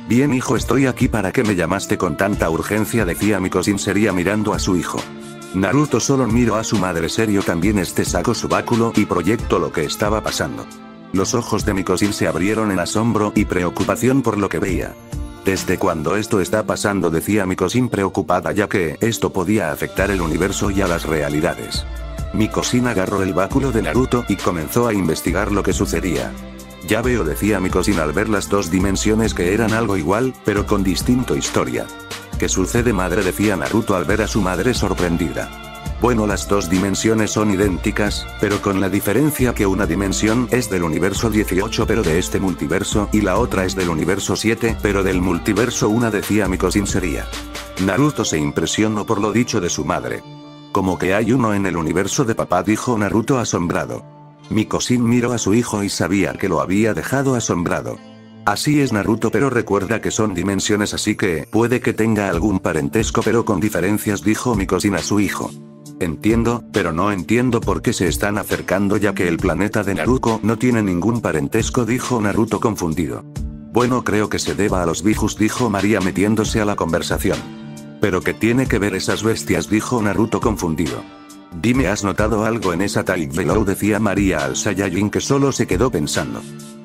Bien hijo estoy aquí para que me llamaste con tanta urgencia decía Mikosin sería mirando a su hijo. Naruto solo miró a su madre serio también este sacó su báculo y proyectó lo que estaba pasando. Los ojos de Mikosin se abrieron en asombro y preocupación por lo que veía. ¿Desde cuando esto está pasando? decía Mikosin preocupada ya que esto podía afectar el universo y a las realidades. Mikosin agarró el báculo de Naruto y comenzó a investigar lo que sucedía. Ya veo decía Mikosin al ver las dos dimensiones que eran algo igual, pero con distinto historia. ¿Qué sucede madre? decía Naruto al ver a su madre sorprendida. Bueno las dos dimensiones son idénticas, pero con la diferencia que una dimensión es del universo 18 pero de este multiverso y la otra es del universo 7 pero del multiverso una decía Mikosin sería. Naruto se impresionó por lo dicho de su madre. Como que hay uno en el universo de papá dijo Naruto asombrado. Mikosin miró a su hijo y sabía que lo había dejado asombrado. Así es Naruto pero recuerda que son dimensiones así que puede que tenga algún parentesco pero con diferencias dijo Mikosin a su hijo. Entiendo, pero no entiendo por qué se están acercando ya que el planeta de Naruto no tiene ningún parentesco dijo Naruto confundido. Bueno creo que se deba a los bijus dijo María metiéndose a la conversación. Pero que tiene que ver esas bestias dijo Naruto confundido. Dime, ¿has notado algo en esa Talik Below? decía María al Saiyajin que solo se quedó pensando.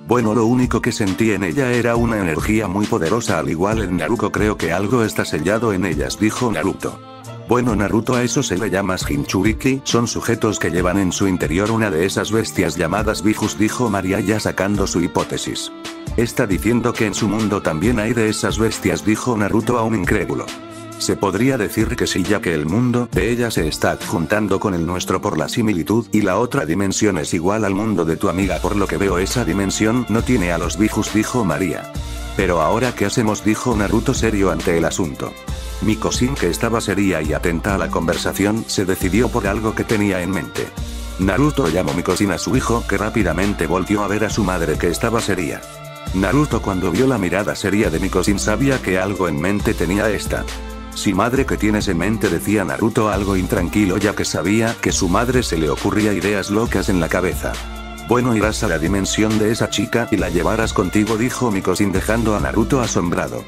Bueno, lo único que sentí en ella era una energía muy poderosa, al igual en Naruto creo que algo está sellado en ellas, dijo Naruto. Bueno, Naruto a eso se le llama Hinchuriki, son sujetos que llevan en su interior una de esas bestias llamadas Bijus, dijo María ya sacando su hipótesis. Está diciendo que en su mundo también hay de esas bestias, dijo Naruto a un incrédulo. Se podría decir que sí ya que el mundo de ella se está adjuntando con el nuestro por la similitud y la otra dimensión es igual al mundo de tu amiga por lo que veo esa dimensión no tiene a los bijus dijo María. Pero ahora qué hacemos dijo Naruto serio ante el asunto. Mikosin que estaba seria y atenta a la conversación se decidió por algo que tenía en mente. Naruto llamó Mikosin a su hijo que rápidamente volvió a ver a su madre que estaba seria. Naruto cuando vio la mirada seria de Mikosin sabía que algo en mente tenía esta. Si madre que tienes en mente decía Naruto algo intranquilo ya que sabía que su madre se le ocurría ideas locas en la cabeza. Bueno irás a la dimensión de esa chica y la llevarás contigo dijo Mikosin dejando a Naruto asombrado.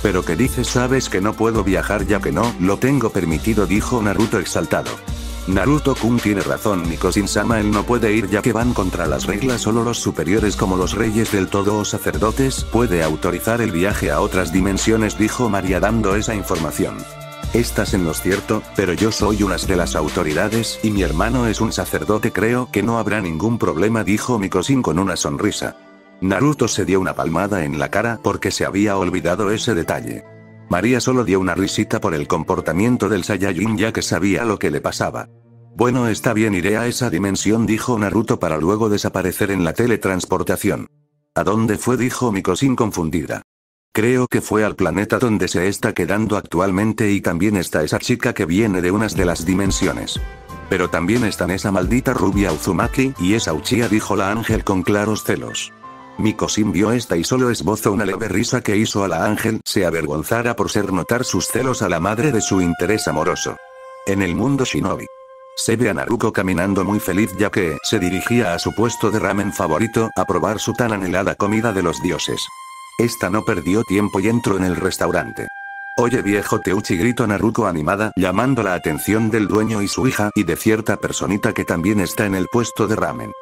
Pero que dices sabes que no puedo viajar ya que no lo tengo permitido dijo Naruto exaltado. Naruto-kun tiene razón Mikosin-sama él no puede ir ya que van contra las reglas solo los superiores como los reyes del todo o sacerdotes puede autorizar el viaje a otras dimensiones dijo María dando esa información. Estás en lo cierto, pero yo soy una de las autoridades y mi hermano es un sacerdote creo que no habrá ningún problema dijo Mikosin con una sonrisa. Naruto se dio una palmada en la cara porque se había olvidado ese detalle. María solo dio una risita por el comportamiento del Saiyajin ya que sabía lo que le pasaba. Bueno está bien iré a esa dimensión dijo Naruto para luego desaparecer en la teletransportación. ¿A dónde fue? dijo Mikosin confundida. Creo que fue al planeta donde se está quedando actualmente y también está esa chica que viene de unas de las dimensiones. Pero también están esa maldita rubia Uzumaki y esa Uchiha dijo la ángel con claros celos. Mikosin vio esta y solo esbozó una leve risa que hizo a la ángel se avergonzara por ser notar sus celos a la madre de su interés amoroso. En el mundo shinobi. Se ve a Naruko caminando muy feliz ya que se dirigía a su puesto de ramen favorito a probar su tan anhelada comida de los dioses. Esta no perdió tiempo y entró en el restaurante. Oye viejo Teuchi gritó Naruko animada llamando la atención del dueño y su hija y de cierta personita que también está en el puesto de ramen.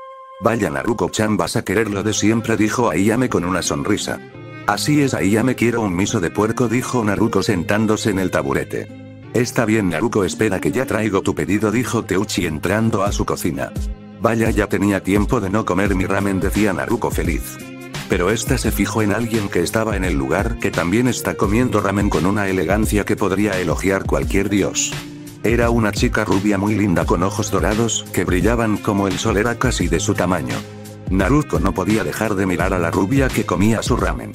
Vaya Naruko-chan vas a quererlo de siempre dijo Aiyame con una sonrisa. Así es Aiyame quiero un miso de puerco dijo Naruko sentándose en el taburete. Está bien Naruko espera que ya traigo tu pedido dijo Teuchi entrando a su cocina. Vaya ya tenía tiempo de no comer mi ramen decía Naruko feliz. Pero esta se fijó en alguien que estaba en el lugar que también está comiendo ramen con una elegancia que podría elogiar cualquier dios. Era una chica rubia muy linda con ojos dorados, que brillaban como el sol era casi de su tamaño. Naruto no podía dejar de mirar a la rubia que comía su ramen.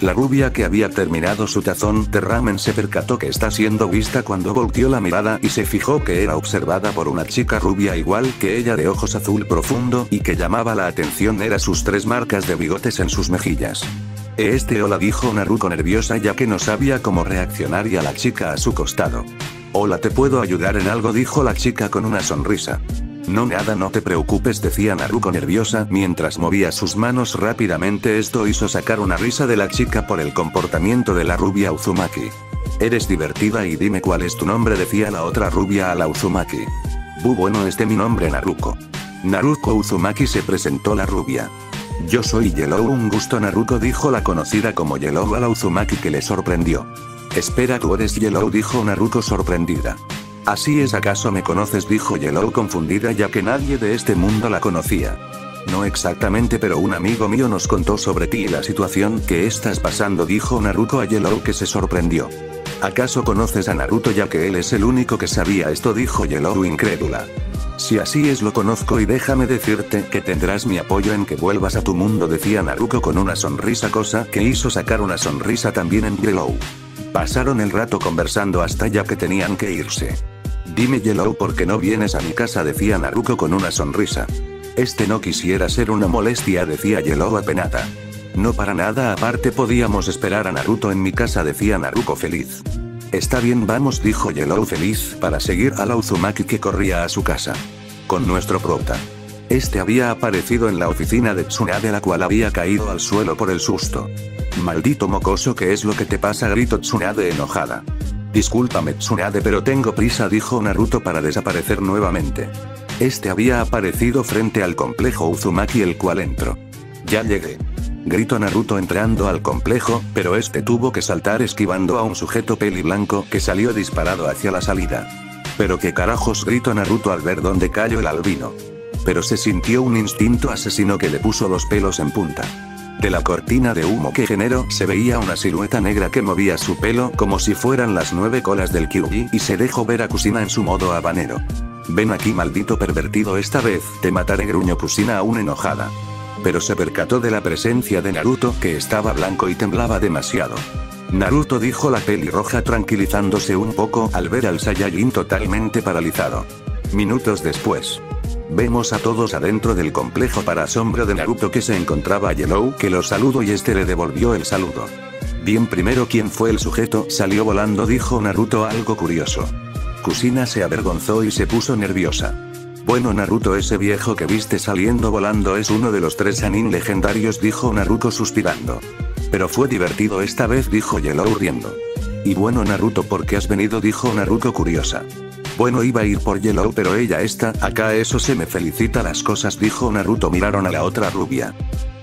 La rubia que había terminado su tazón de ramen se percató que está siendo vista cuando volteó la mirada y se fijó que era observada por una chica rubia igual que ella de ojos azul profundo y que llamaba la atención era sus tres marcas de bigotes en sus mejillas. Este hola dijo Naruto nerviosa ya que no sabía cómo reaccionar y a la chica a su costado. Hola te puedo ayudar en algo dijo la chica con una sonrisa. No nada no te preocupes decía Naruto nerviosa mientras movía sus manos rápidamente esto hizo sacar una risa de la chica por el comportamiento de la rubia Uzumaki. Eres divertida y dime cuál es tu nombre decía la otra rubia a la Uzumaki. Bu bueno este mi nombre Naruto. Naruto Uzumaki se presentó la rubia. Yo soy Yellow un gusto Naruto dijo la conocida como Yellow a la Uzumaki que le sorprendió. Espera tú eres Yellow dijo Naruto sorprendida. Así es acaso me conoces dijo Yellow confundida ya que nadie de este mundo la conocía. No exactamente pero un amigo mío nos contó sobre ti y la situación que estás pasando dijo Naruto a Yellow que se sorprendió. ¿Acaso conoces a Naruto ya que él es el único que sabía esto dijo Yellow incrédula. Si así es lo conozco y déjame decirte que tendrás mi apoyo en que vuelvas a tu mundo decía Naruto con una sonrisa cosa que hizo sacar una sonrisa también en Yellow. Pasaron el rato conversando hasta ya que tenían que irse. Dime Yellow por qué no vienes a mi casa decía Naruto con una sonrisa. Este no quisiera ser una molestia decía Yellow apenada. No para nada aparte podíamos esperar a Naruto en mi casa decía Naruto feliz. Está bien vamos dijo Yellow feliz para seguir a la Uzumaki que corría a su casa. Con nuestro prota. Este había aparecido en la oficina de Tsunade la cual había caído al suelo por el susto. Maldito mocoso ¿qué es lo que te pasa? gritó Tsunade enojada. Discúlpame Tsunade pero tengo prisa dijo Naruto para desaparecer nuevamente. Este había aparecido frente al complejo Uzumaki el cual entró. Ya llegué. Gritó Naruto entrando al complejo, pero este tuvo que saltar esquivando a un sujeto peli blanco que salió disparado hacia la salida. Pero qué carajos gritó Naruto al ver dónde cayó el albino. Pero se sintió un instinto asesino que le puso los pelos en punta. De la cortina de humo que generó se veía una silueta negra que movía su pelo como si fueran las nueve colas del Kyuubi y se dejó ver a Kusina en su modo habanero. Ven aquí maldito pervertido esta vez, te mataré gruñó Kusina aún enojada. Pero se percató de la presencia de Naruto que estaba blanco y temblaba demasiado. Naruto dijo la pelirroja tranquilizándose un poco al ver al Saiyajin totalmente paralizado. Minutos después. Vemos a todos adentro del complejo para asombro de Naruto que se encontraba Yellow que lo saludó y este le devolvió el saludo. Bien primero quién fue el sujeto salió volando dijo Naruto algo curioso. Kusina se avergonzó y se puso nerviosa. Bueno Naruto ese viejo que viste saliendo volando es uno de los tres Sanin legendarios dijo Naruto suspirando. Pero fue divertido esta vez dijo Yellow riendo. Y bueno Naruto ¿por qué has venido? dijo Naruto curiosa. Bueno iba a ir por Yellow pero ella está acá eso se me felicita las cosas dijo Naruto miraron a la otra rubia.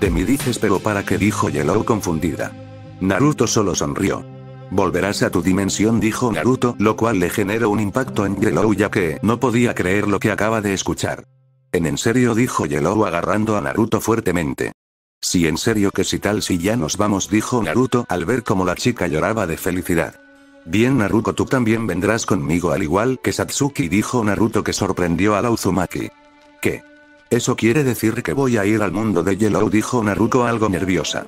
De mí dices pero para qué dijo Yellow confundida. Naruto solo sonrió. Volverás a tu dimensión dijo Naruto lo cual le generó un impacto en Yellow ya que no podía creer lo que acaba de escuchar. En en serio dijo Yellow agarrando a Naruto fuertemente. Sí en serio que si tal si ya nos vamos dijo Naruto al ver como la chica lloraba de felicidad. Bien Naruto tú también vendrás conmigo al igual que Satsuki dijo Naruto que sorprendió a la Uzumaki. ¿Qué? Eso quiere decir que voy a ir al mundo de Yellow dijo Naruto algo nerviosa.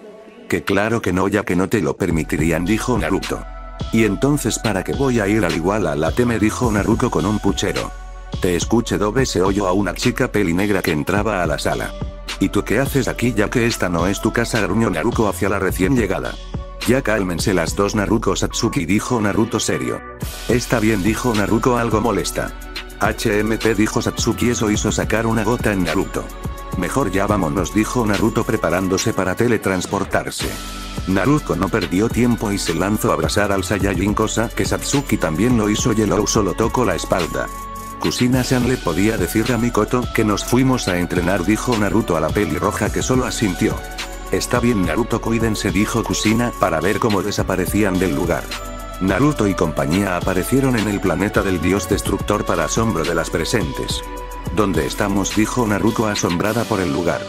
Que claro que no ya que no te lo permitirían dijo Naruto. Y entonces para qué voy a ir al igual a la T me dijo Naruto con un puchero. Te escuché doble se oyó a una chica peli negra que entraba a la sala. ¿Y tú qué haces aquí ya que esta no es tu casa? gruñó Naruto hacia la recién llegada. Ya cálmense las dos Naruto Satsuki dijo Naruto serio. Está bien dijo Naruto algo molesta. HMT dijo Satsuki eso hizo sacar una gota en Naruto. Mejor ya vámonos dijo Naruto preparándose para teletransportarse. Naruto no perdió tiempo y se lanzó a abrazar al Saiyajin cosa que Satsuki también lo hizo Yellow solo tocó la espalda. Kusina-san le podía decir a Mikoto que nos fuimos a entrenar dijo Naruto a la pelirroja que solo asintió. Está bien Naruto cuídense dijo Kusina para ver cómo desaparecían del lugar. Naruto y compañía aparecieron en el planeta del dios destructor para asombro de las presentes. ¿Dónde estamos? dijo Naruto asombrada por el lugar.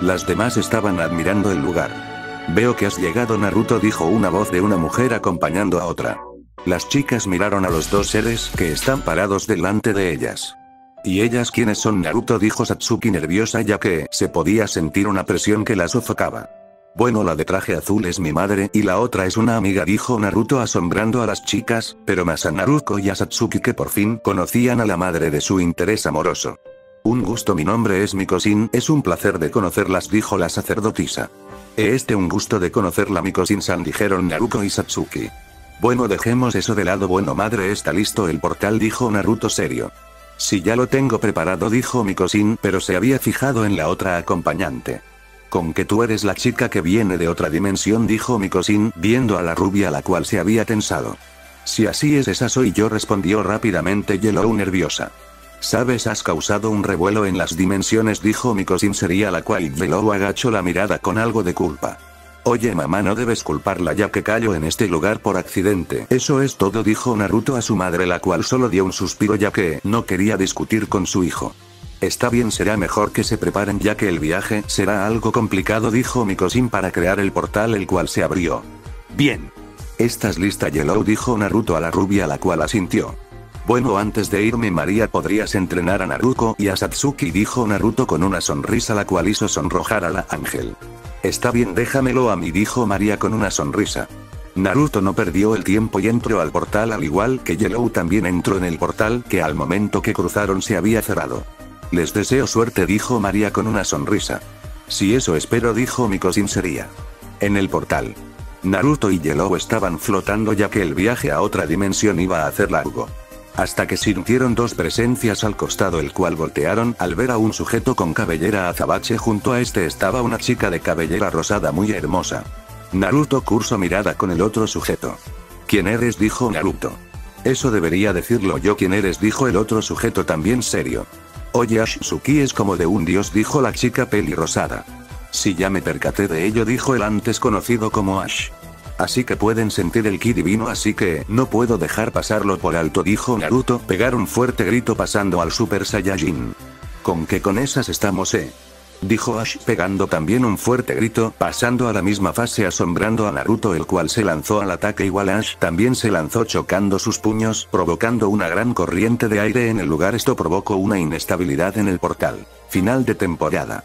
Las demás estaban admirando el lugar. Veo que has llegado Naruto dijo una voz de una mujer acompañando a otra. Las chicas miraron a los dos seres que están parados delante de ellas. ¿Y ellas quiénes son? Naruto dijo Satsuki nerviosa ya que se podía sentir una presión que la sofocaba. Bueno la de traje azul es mi madre y la otra es una amiga dijo Naruto asombrando a las chicas, pero más a Naruto y a Satsuki que por fin conocían a la madre de su interés amoroso. Un gusto mi nombre es Mikosin, es un placer de conocerlas dijo la sacerdotisa. Este un gusto de conocerla Mikosin-san dijeron Naruto y Satsuki. Bueno dejemos eso de lado bueno madre está listo el portal dijo Naruto serio. Si ya lo tengo preparado dijo Mikosin pero se había fijado en la otra acompañante. Con que tú eres la chica que viene de otra dimensión dijo Mikosin viendo a la rubia la cual se había tensado. Si así es esa soy yo respondió rápidamente Yellow nerviosa. Sabes has causado un revuelo en las dimensiones dijo Mikosin sería la cual Yellow agachó la mirada con algo de culpa. Oye mamá no debes culparla ya que cayó en este lugar por accidente. Eso es todo dijo Naruto a su madre la cual solo dio un suspiro ya que no quería discutir con su hijo. Está bien será mejor que se preparen ya que el viaje será algo complicado dijo Mikosin para crear el portal el cual se abrió. Bien. ¿Estás lista Yellow? dijo Naruto a la rubia la cual asintió. Bueno antes de irme María podrías entrenar a Naruto y a Satsuki dijo Naruto con una sonrisa la cual hizo sonrojar a la ángel. Está bien déjamelo a mí dijo María con una sonrisa. Naruto no perdió el tiempo y entró al portal al igual que Yellow también entró en el portal que al momento que cruzaron se había cerrado. Les deseo suerte dijo María con una sonrisa. Si eso espero dijo Miko sería. En el portal. Naruto y Yellow estaban flotando ya que el viaje a otra dimensión iba a hacer largo. Hasta que sintieron dos presencias al costado el cual voltearon al ver a un sujeto con cabellera azabache junto a este estaba una chica de cabellera rosada muy hermosa. Naruto curso mirada con el otro sujeto. ¿Quién eres? dijo Naruto. Eso debería decirlo yo quién eres dijo el otro sujeto también serio. Oye Ashsuki es como de un dios dijo la chica peli rosada. Si ya me percaté de ello dijo el antes conocido como Ash. Así que pueden sentir el ki divino así que no puedo dejar pasarlo por alto dijo Naruto pegar un fuerte grito pasando al Super Saiyajin. Con que con esas estamos eh. Dijo Ash pegando también un fuerte grito, pasando a la misma fase asombrando a Naruto el cual se lanzó al ataque igual Ash también se lanzó chocando sus puños, provocando una gran corriente de aire en el lugar esto provocó una inestabilidad en el portal. Final de temporada.